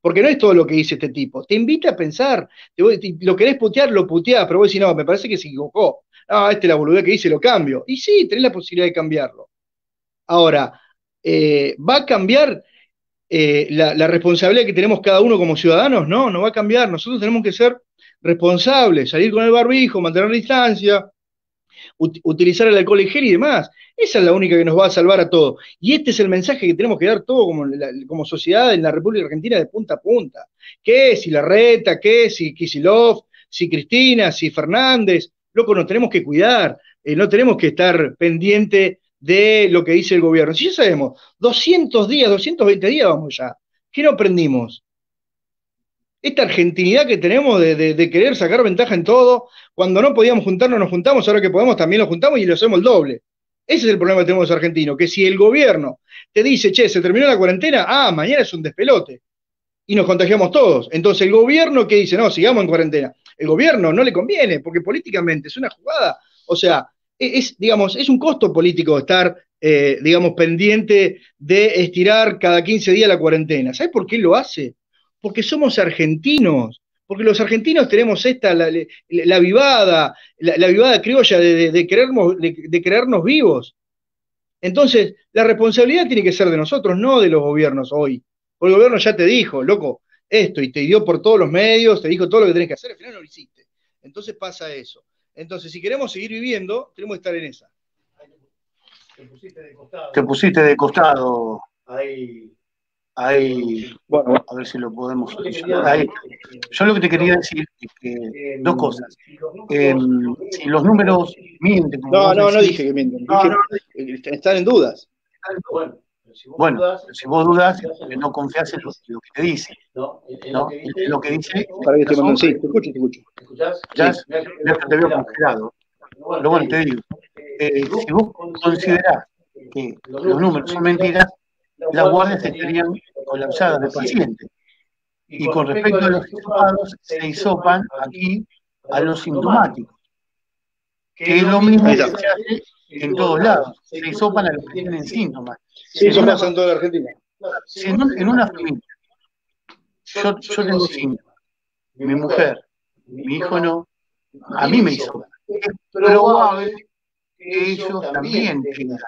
porque no es todo lo que dice este tipo, te invita a pensar, lo querés putear, lo puteás, pero vos decís, no, me parece que se equivocó, ah, este es la boludez que dice, lo cambio, y sí, tenés la posibilidad de cambiarlo. Ahora, eh, ¿va a cambiar eh, la, la responsabilidad que tenemos cada uno como ciudadanos? No, no va a cambiar, nosotros tenemos que ser responsable, salir con el barbijo, mantener la distancia, utilizar el alcohol en gel y demás. Esa es la única que nos va a salvar a todos. Y este es el mensaje que tenemos que dar todo como, sociedad en la República Argentina de punta a punta. ¿Qué si la reta? ¿Qué si Kisilov? ¿Si Cristina? ¿Si Fernández? Loco, nos tenemos que cuidar. Eh, no tenemos que estar pendiente de lo que dice el gobierno. Si ya sabemos, 200 días, 220 días vamos ya. ¿Qué no aprendimos? Esta argentinidad que tenemos de, querer sacar ventaja en todo, cuando no podíamos juntarnos, nos juntamos, ahora que podemos también lo juntamos y lo hacemos el doble. Ese es el problema que tenemos los argentinos, que si el gobierno te dice, che, se terminó la cuarentena, ah, mañana es un despelote. Y nos contagiamos todos. Entonces el gobierno que dice, no, sigamos en cuarentena. El gobierno no le conviene, porque políticamente es una jugada. O sea, e, es, digamos, es un costo político estar, eh, digamos, pendiente de estirar cada 15 días la cuarentena. ¿Sabes por qué lo hace? Porque somos argentinos, porque los argentinos tenemos esta, la, la, vivada, la, vivada criolla de, de, creernos, de, creernos vivos. Entonces, la responsabilidad tiene que ser de nosotros, no de los gobiernos hoy. Porque el gobierno ya te dijo, loco, esto, y te dio por todos los medios, te dijo todo lo que tenés que hacer, al final no lo hiciste. Entonces pasa eso. Entonces, si queremos seguir viviendo, tenemos que estar en esa. Te pusiste de costado. Te pusiste de costado. Ahí Ahí, bueno, a ver si lo podemos Ahí. Yo lo que te quería decir es que dos cosas. Em, si los números mienten. no, no, no dije que mienten. Dije, están en dudas. Bueno, si vos dudas, no confías en lo, que te dice. ¿no? En lo que dice. Para que te mando, sí, te escucho, te escucho. Ya, ya te veo congelado. Pero bueno, te digo, eh, si vos considerás que los números son mentiras, las guardias estarían colapsadas de pacientes. Y con respecto a los hisopados, se hisopan aquí a los sintomáticos, que es lo mismo que se hace en todos lados. Se hisopan a los que tienen síntomas. Sí, eso pasa en toda la Argentina. Si en, una familia yo, yo tengo síntomas, mi mujer, mi hijo no, a mí me hisopan. Es probable que ellos también tengan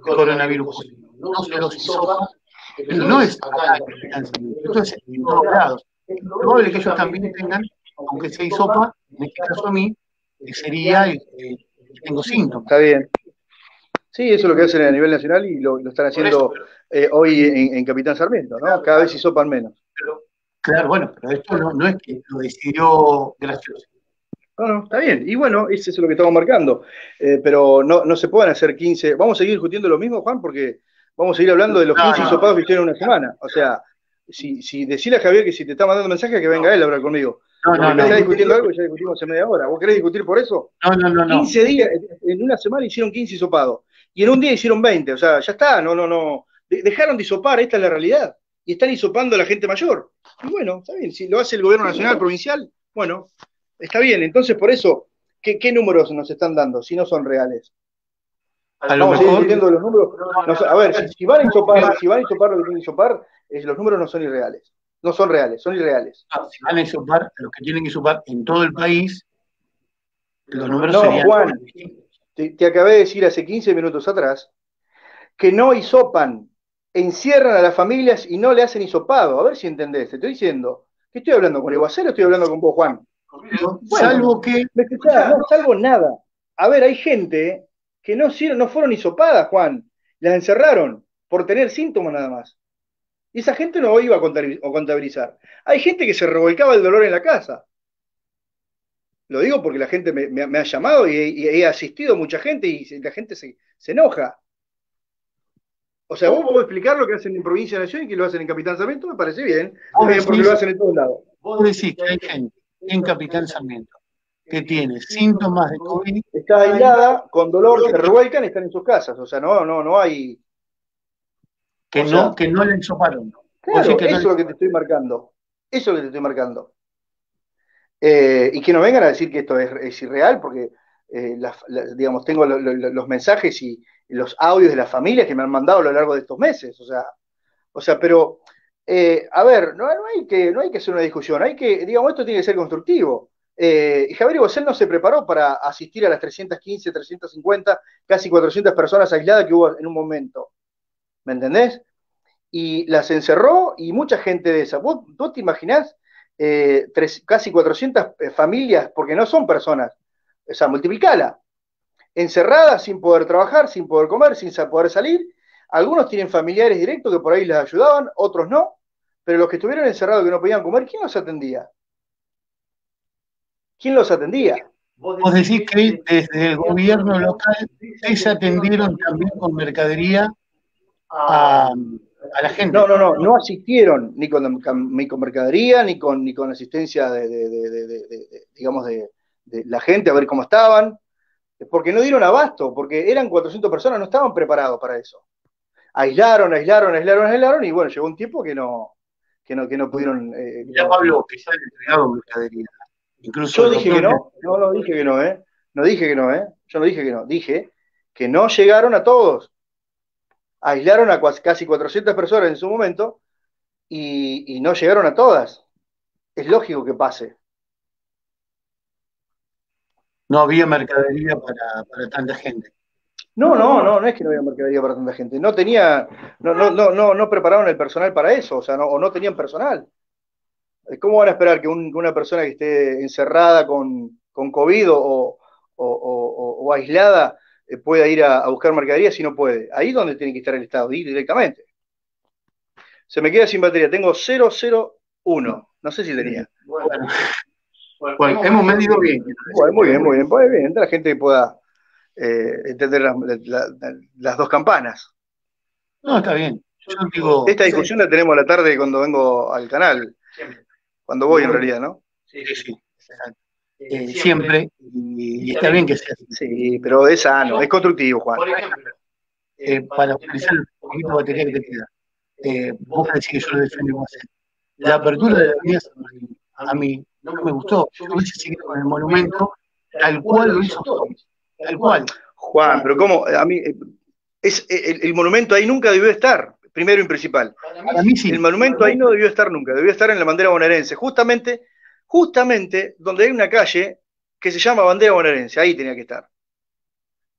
coronavirus no se los hisopa, no es acá esto es en todos lados. Es probable que ellos también tengan, aunque sea hisopa, en este caso a mí, que sería eh, que tengo síntomas. Está bien. Sí, eso es lo que hacen a nivel nacional y lo, están haciendo eh, hoy en, Capitán Sarmiento, ¿no? Cada vez hisopan menos. claro, bueno, pero esto no, es que lo decidió gracioso. No, no, está bien. Y bueno, eso es lo que estamos marcando. Eh, pero no, no se pueden hacer 15. Vamos a seguir discutiendo lo mismo, Juan, porque vamos a seguir hablando de los 15 hisopados que hicieron una semana. O sea, si, si decirle a Javier que si te está mandando mensaje, que venga él a hablar conmigo. No, no, no. Está discutiendo algo ya discutimos en media hora. ¿Vos querés discutir por eso? No, no, no. 15 días, en una semana hicieron 15 hisopados. Y en un día hicieron 20. O sea, ya está, no, no, no. Dejaron de hisopar, esta es la realidad. Y están hisopando a la gente mayor. Y bueno, está bien. Si lo hace el gobierno nacional, provincial, bueno, está bien. Entonces, por eso, ¿qué, qué números nos están dando si no son reales? A lo mejor. Los números, a ver, si, van a hisopar, si van a hisopar lo que tienen que hisopar, los números no son irreales. No son reales, son irreales. Ah, si van a hisopar, los que tienen que hisopar en todo el país, los números no, Juan, te, acabé de decir hace 15 minutos atrás que no hisopan, encierran a las familias y no le hacen hisopado. A ver si entendés, te estoy diciendo. ¿Qué estoy hablando con Iguacero o estoy hablando con vos, Juan? salvo que. no, salvo nada. A ver, hay gente que no, no fueron hisopadas, Juan. Las encerraron por tener síntomas nada más. Y esa gente no iba a contabilizar. Hay gente que se revolcaba el dolor en la casa. Lo digo porque la gente me, ha llamado y, he asistido a mucha gente y la gente se, enoja. O sea, vos podés explicar lo que hacen en Provincia de Nación y que lo hacen en Capitán Sarmiento, me parece bien. porque lo hacen en todos lados. Vos decís que hay gente en Capitán Sarmiento que tiene síntomas de COVID. Está aislada, con dolor, se revuelcan y están en sus casas. O sea, no, no, no hay. Que no, que no le ensoparon. Claro, eso es lo que te estoy marcando. Eso es lo que te estoy marcando. Eh, y que no vengan a decir que esto es, irreal, porque, eh, digamos, tengo los mensajes y, los audios de las familias que me han mandado a lo largo de estos meses. O sea, o sea pero, eh, a ver, no, hay que, no hay que hacer una discusión, hay que, digamos, esto tiene que ser constructivo. Y Javier Bosel no se preparó para asistir a las 315, 350, casi 400 personas aisladas que hubo en un momento. ¿Me entendés? Y las encerró y mucha gente de esa. ¿Vos, te imaginás eh, casi 400 eh, familias, porque no son personas, o sea, multiplicala, encerradas sin poder trabajar, sin poder comer, sin poder salir. Algunos tienen familiares directos que por ahí les ayudaban, otros no, pero los que estuvieron encerrados que no podían comer, ¿quién los atendía? ¿Quién los atendía? Vos decís que desde el gobierno local se atendieron también con mercadería a, a la gente. No, no, no, no asistieron ni con, ni con mercadería, ni con, ni con asistencia de, digamos, de, la gente a ver cómo estaban, porque no dieron abasto, porque eran 400 personas, no estaban preparados para eso. Aislaron, aislaron, aislaron, aislaron, y bueno, llegó un tiempo que no, que no, que no pudieron... Eh, ya Pablo, que han entregado mercadería. Incluso Yo dije que no, no, no dije que no, ¿eh? No dije que no, ¿eh? Yo no dije que no, dije que no llegaron a todos aislaron a casi 400 personas en su momento y, no llegaron a todas. Es lógico que pase. No había mercadería para, tanta gente. No, no, no, no es que no había mercadería para tanta gente. No tenía, no, no, no, no, prepararon el personal para eso, o sea, no, o no tenían personal. ¿Cómo van a esperar que una persona que esté encerrada con, con COVID o, o aislada eh, pueda ir a, buscar mercadería si no puede. Ahí es donde tiene que estar el Estado, ir directamente. Se me queda sin batería, tengo 001, no sé si tenía. Bueno, hemos medido bien. muy bien, muy bien, muy bien, la gente pueda eh, entender las, dos campanas. No, está bien. Esta discusión la tenemos a la tarde cuando vengo al canal, cuando voy en realidad, ¿no? Sí, sí, sí. Eh, siempre, y, está bien que sea así. Sí, pero es sano, es constructivo, Juan. Por ejemplo, eh, para utilizar el poquito de batería que te queda, eh, vos decís que yo lo defiendo hacer. La apertura de la avenida a mí no me gustó. Yo hubiese seguido con el monumento tal cual lo hizo todo. Tal cual. Juan, pero ¿cómo? A mí, es, el, monumento ahí nunca debió estar, primero y principal. Para mí sí. El monumento ahí no debió estar nunca, debió estar en la bandera bonaerense, justamente justamente donde hay una calle que se llama Bandera Bonaerense, ahí tenía que estar.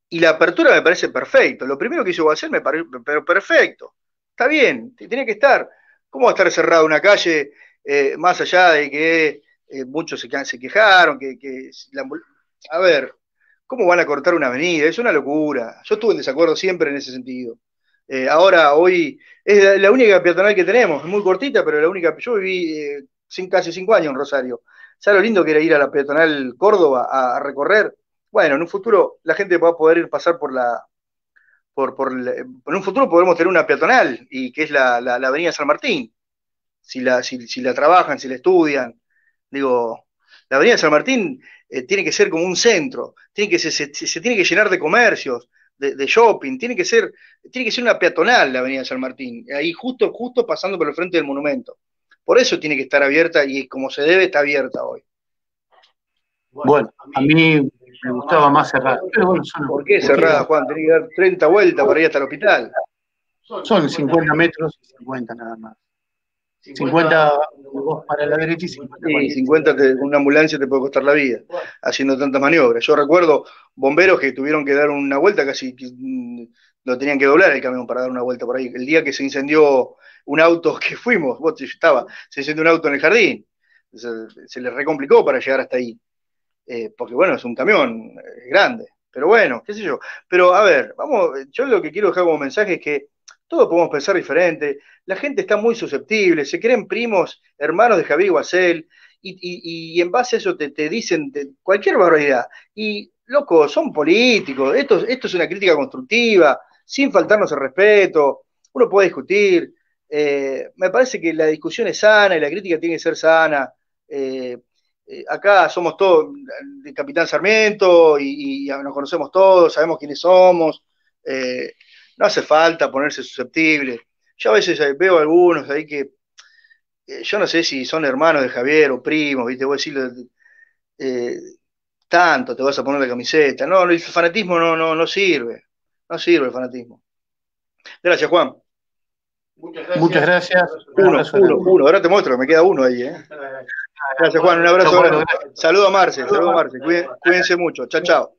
Y la apertura me parece perfecto. Lo primero que hizo hacer me parece pero perfecto. Está bien, tiene que estar. ¿Cómo va a estar cerrada una calle eh, más allá de que eh, muchos se, se, quejaron? Que, a ver, ¿cómo van a cortar una avenida? Es una locura. Yo estuve en desacuerdo siempre en ese sentido. Eh, ahora, hoy, es la, única peatonal que tenemos, es muy cortita, pero la única. Yo viví casi cinco años en Rosario. ¿Sabes lo lindo que era ir a la peatonal Córdoba a, recorrer? Bueno, en un futuro la gente va a poder ir pasar por la, por, por en un futuro podremos tener una peatonal, y que es la, Avenida San Martín, si la, si, la trabajan, si la estudian. Digo, la Avenida San Martín eh, tiene que ser como un centro, tiene que, se, se, tiene que llenar de comercios, de, de, shopping, tiene que, ser, tiene que ser una peatonal la Avenida San Martín, ahí justo, justo pasando por el frente del monumento. Por eso tiene que estar abierta y como se debe está abierta hoy. Bueno, a mí me gustaba más cerrada. ¿Por qué cerrada, Juan? Tenía que dar 30 vueltas para ir hasta el hospital. Son 50 metros y 50 nada más. 50 para la derecha y 50 sí, 50 una ambulancia te puede costar la vida haciendo tantas maniobras. Yo recuerdo bomberos que tuvieron que dar una vuelta, casi mm, lo tenían que doblar el camión para dar una vuelta por ahí. El día que se incendió un auto que fuimos, vos estaba, se incendió un auto en el jardín. se, le recomplicó para llegar hasta ahí. Eh, porque bueno, es un camión grande. Pero bueno, qué sé yo. Pero a ver, vamos, yo lo que quiero dejar como mensaje es que todos podemos pensar diferente. La gente está muy susceptible, se creen primos, hermanos de Javier Guasel, y, en base a eso te, dicen cualquier barbaridad. Y, loco, son políticos, esto, es una crítica constructiva, sin faltarnos el respeto, uno puede discutir. Eh, me parece que la discusión es sana y la crítica tiene que ser sana. Eh, eh, acá somos todos de Capitán Sarmiento y, nos conocemos todos, sabemos quiénes somos. No hace falta ponerse susceptible. Yo a veces veo algunos ahí que eh, yo no sé si son hermanos de Javier o primos, ¿viste? Voy a decirle, eh, tanto te vas a poner la camiseta. No, el fanatismo no, no, no sirve. No sirve el fanatismo. Gracias, Juan. Muchas gracias. Uno, uno, uno. Ahora te muestro, me queda uno ahí. ¿eh? Gracias, Juan. Un abrazo. Saludo a Marce. Saludo a Marce. Cuídense mucho. Chao, chao.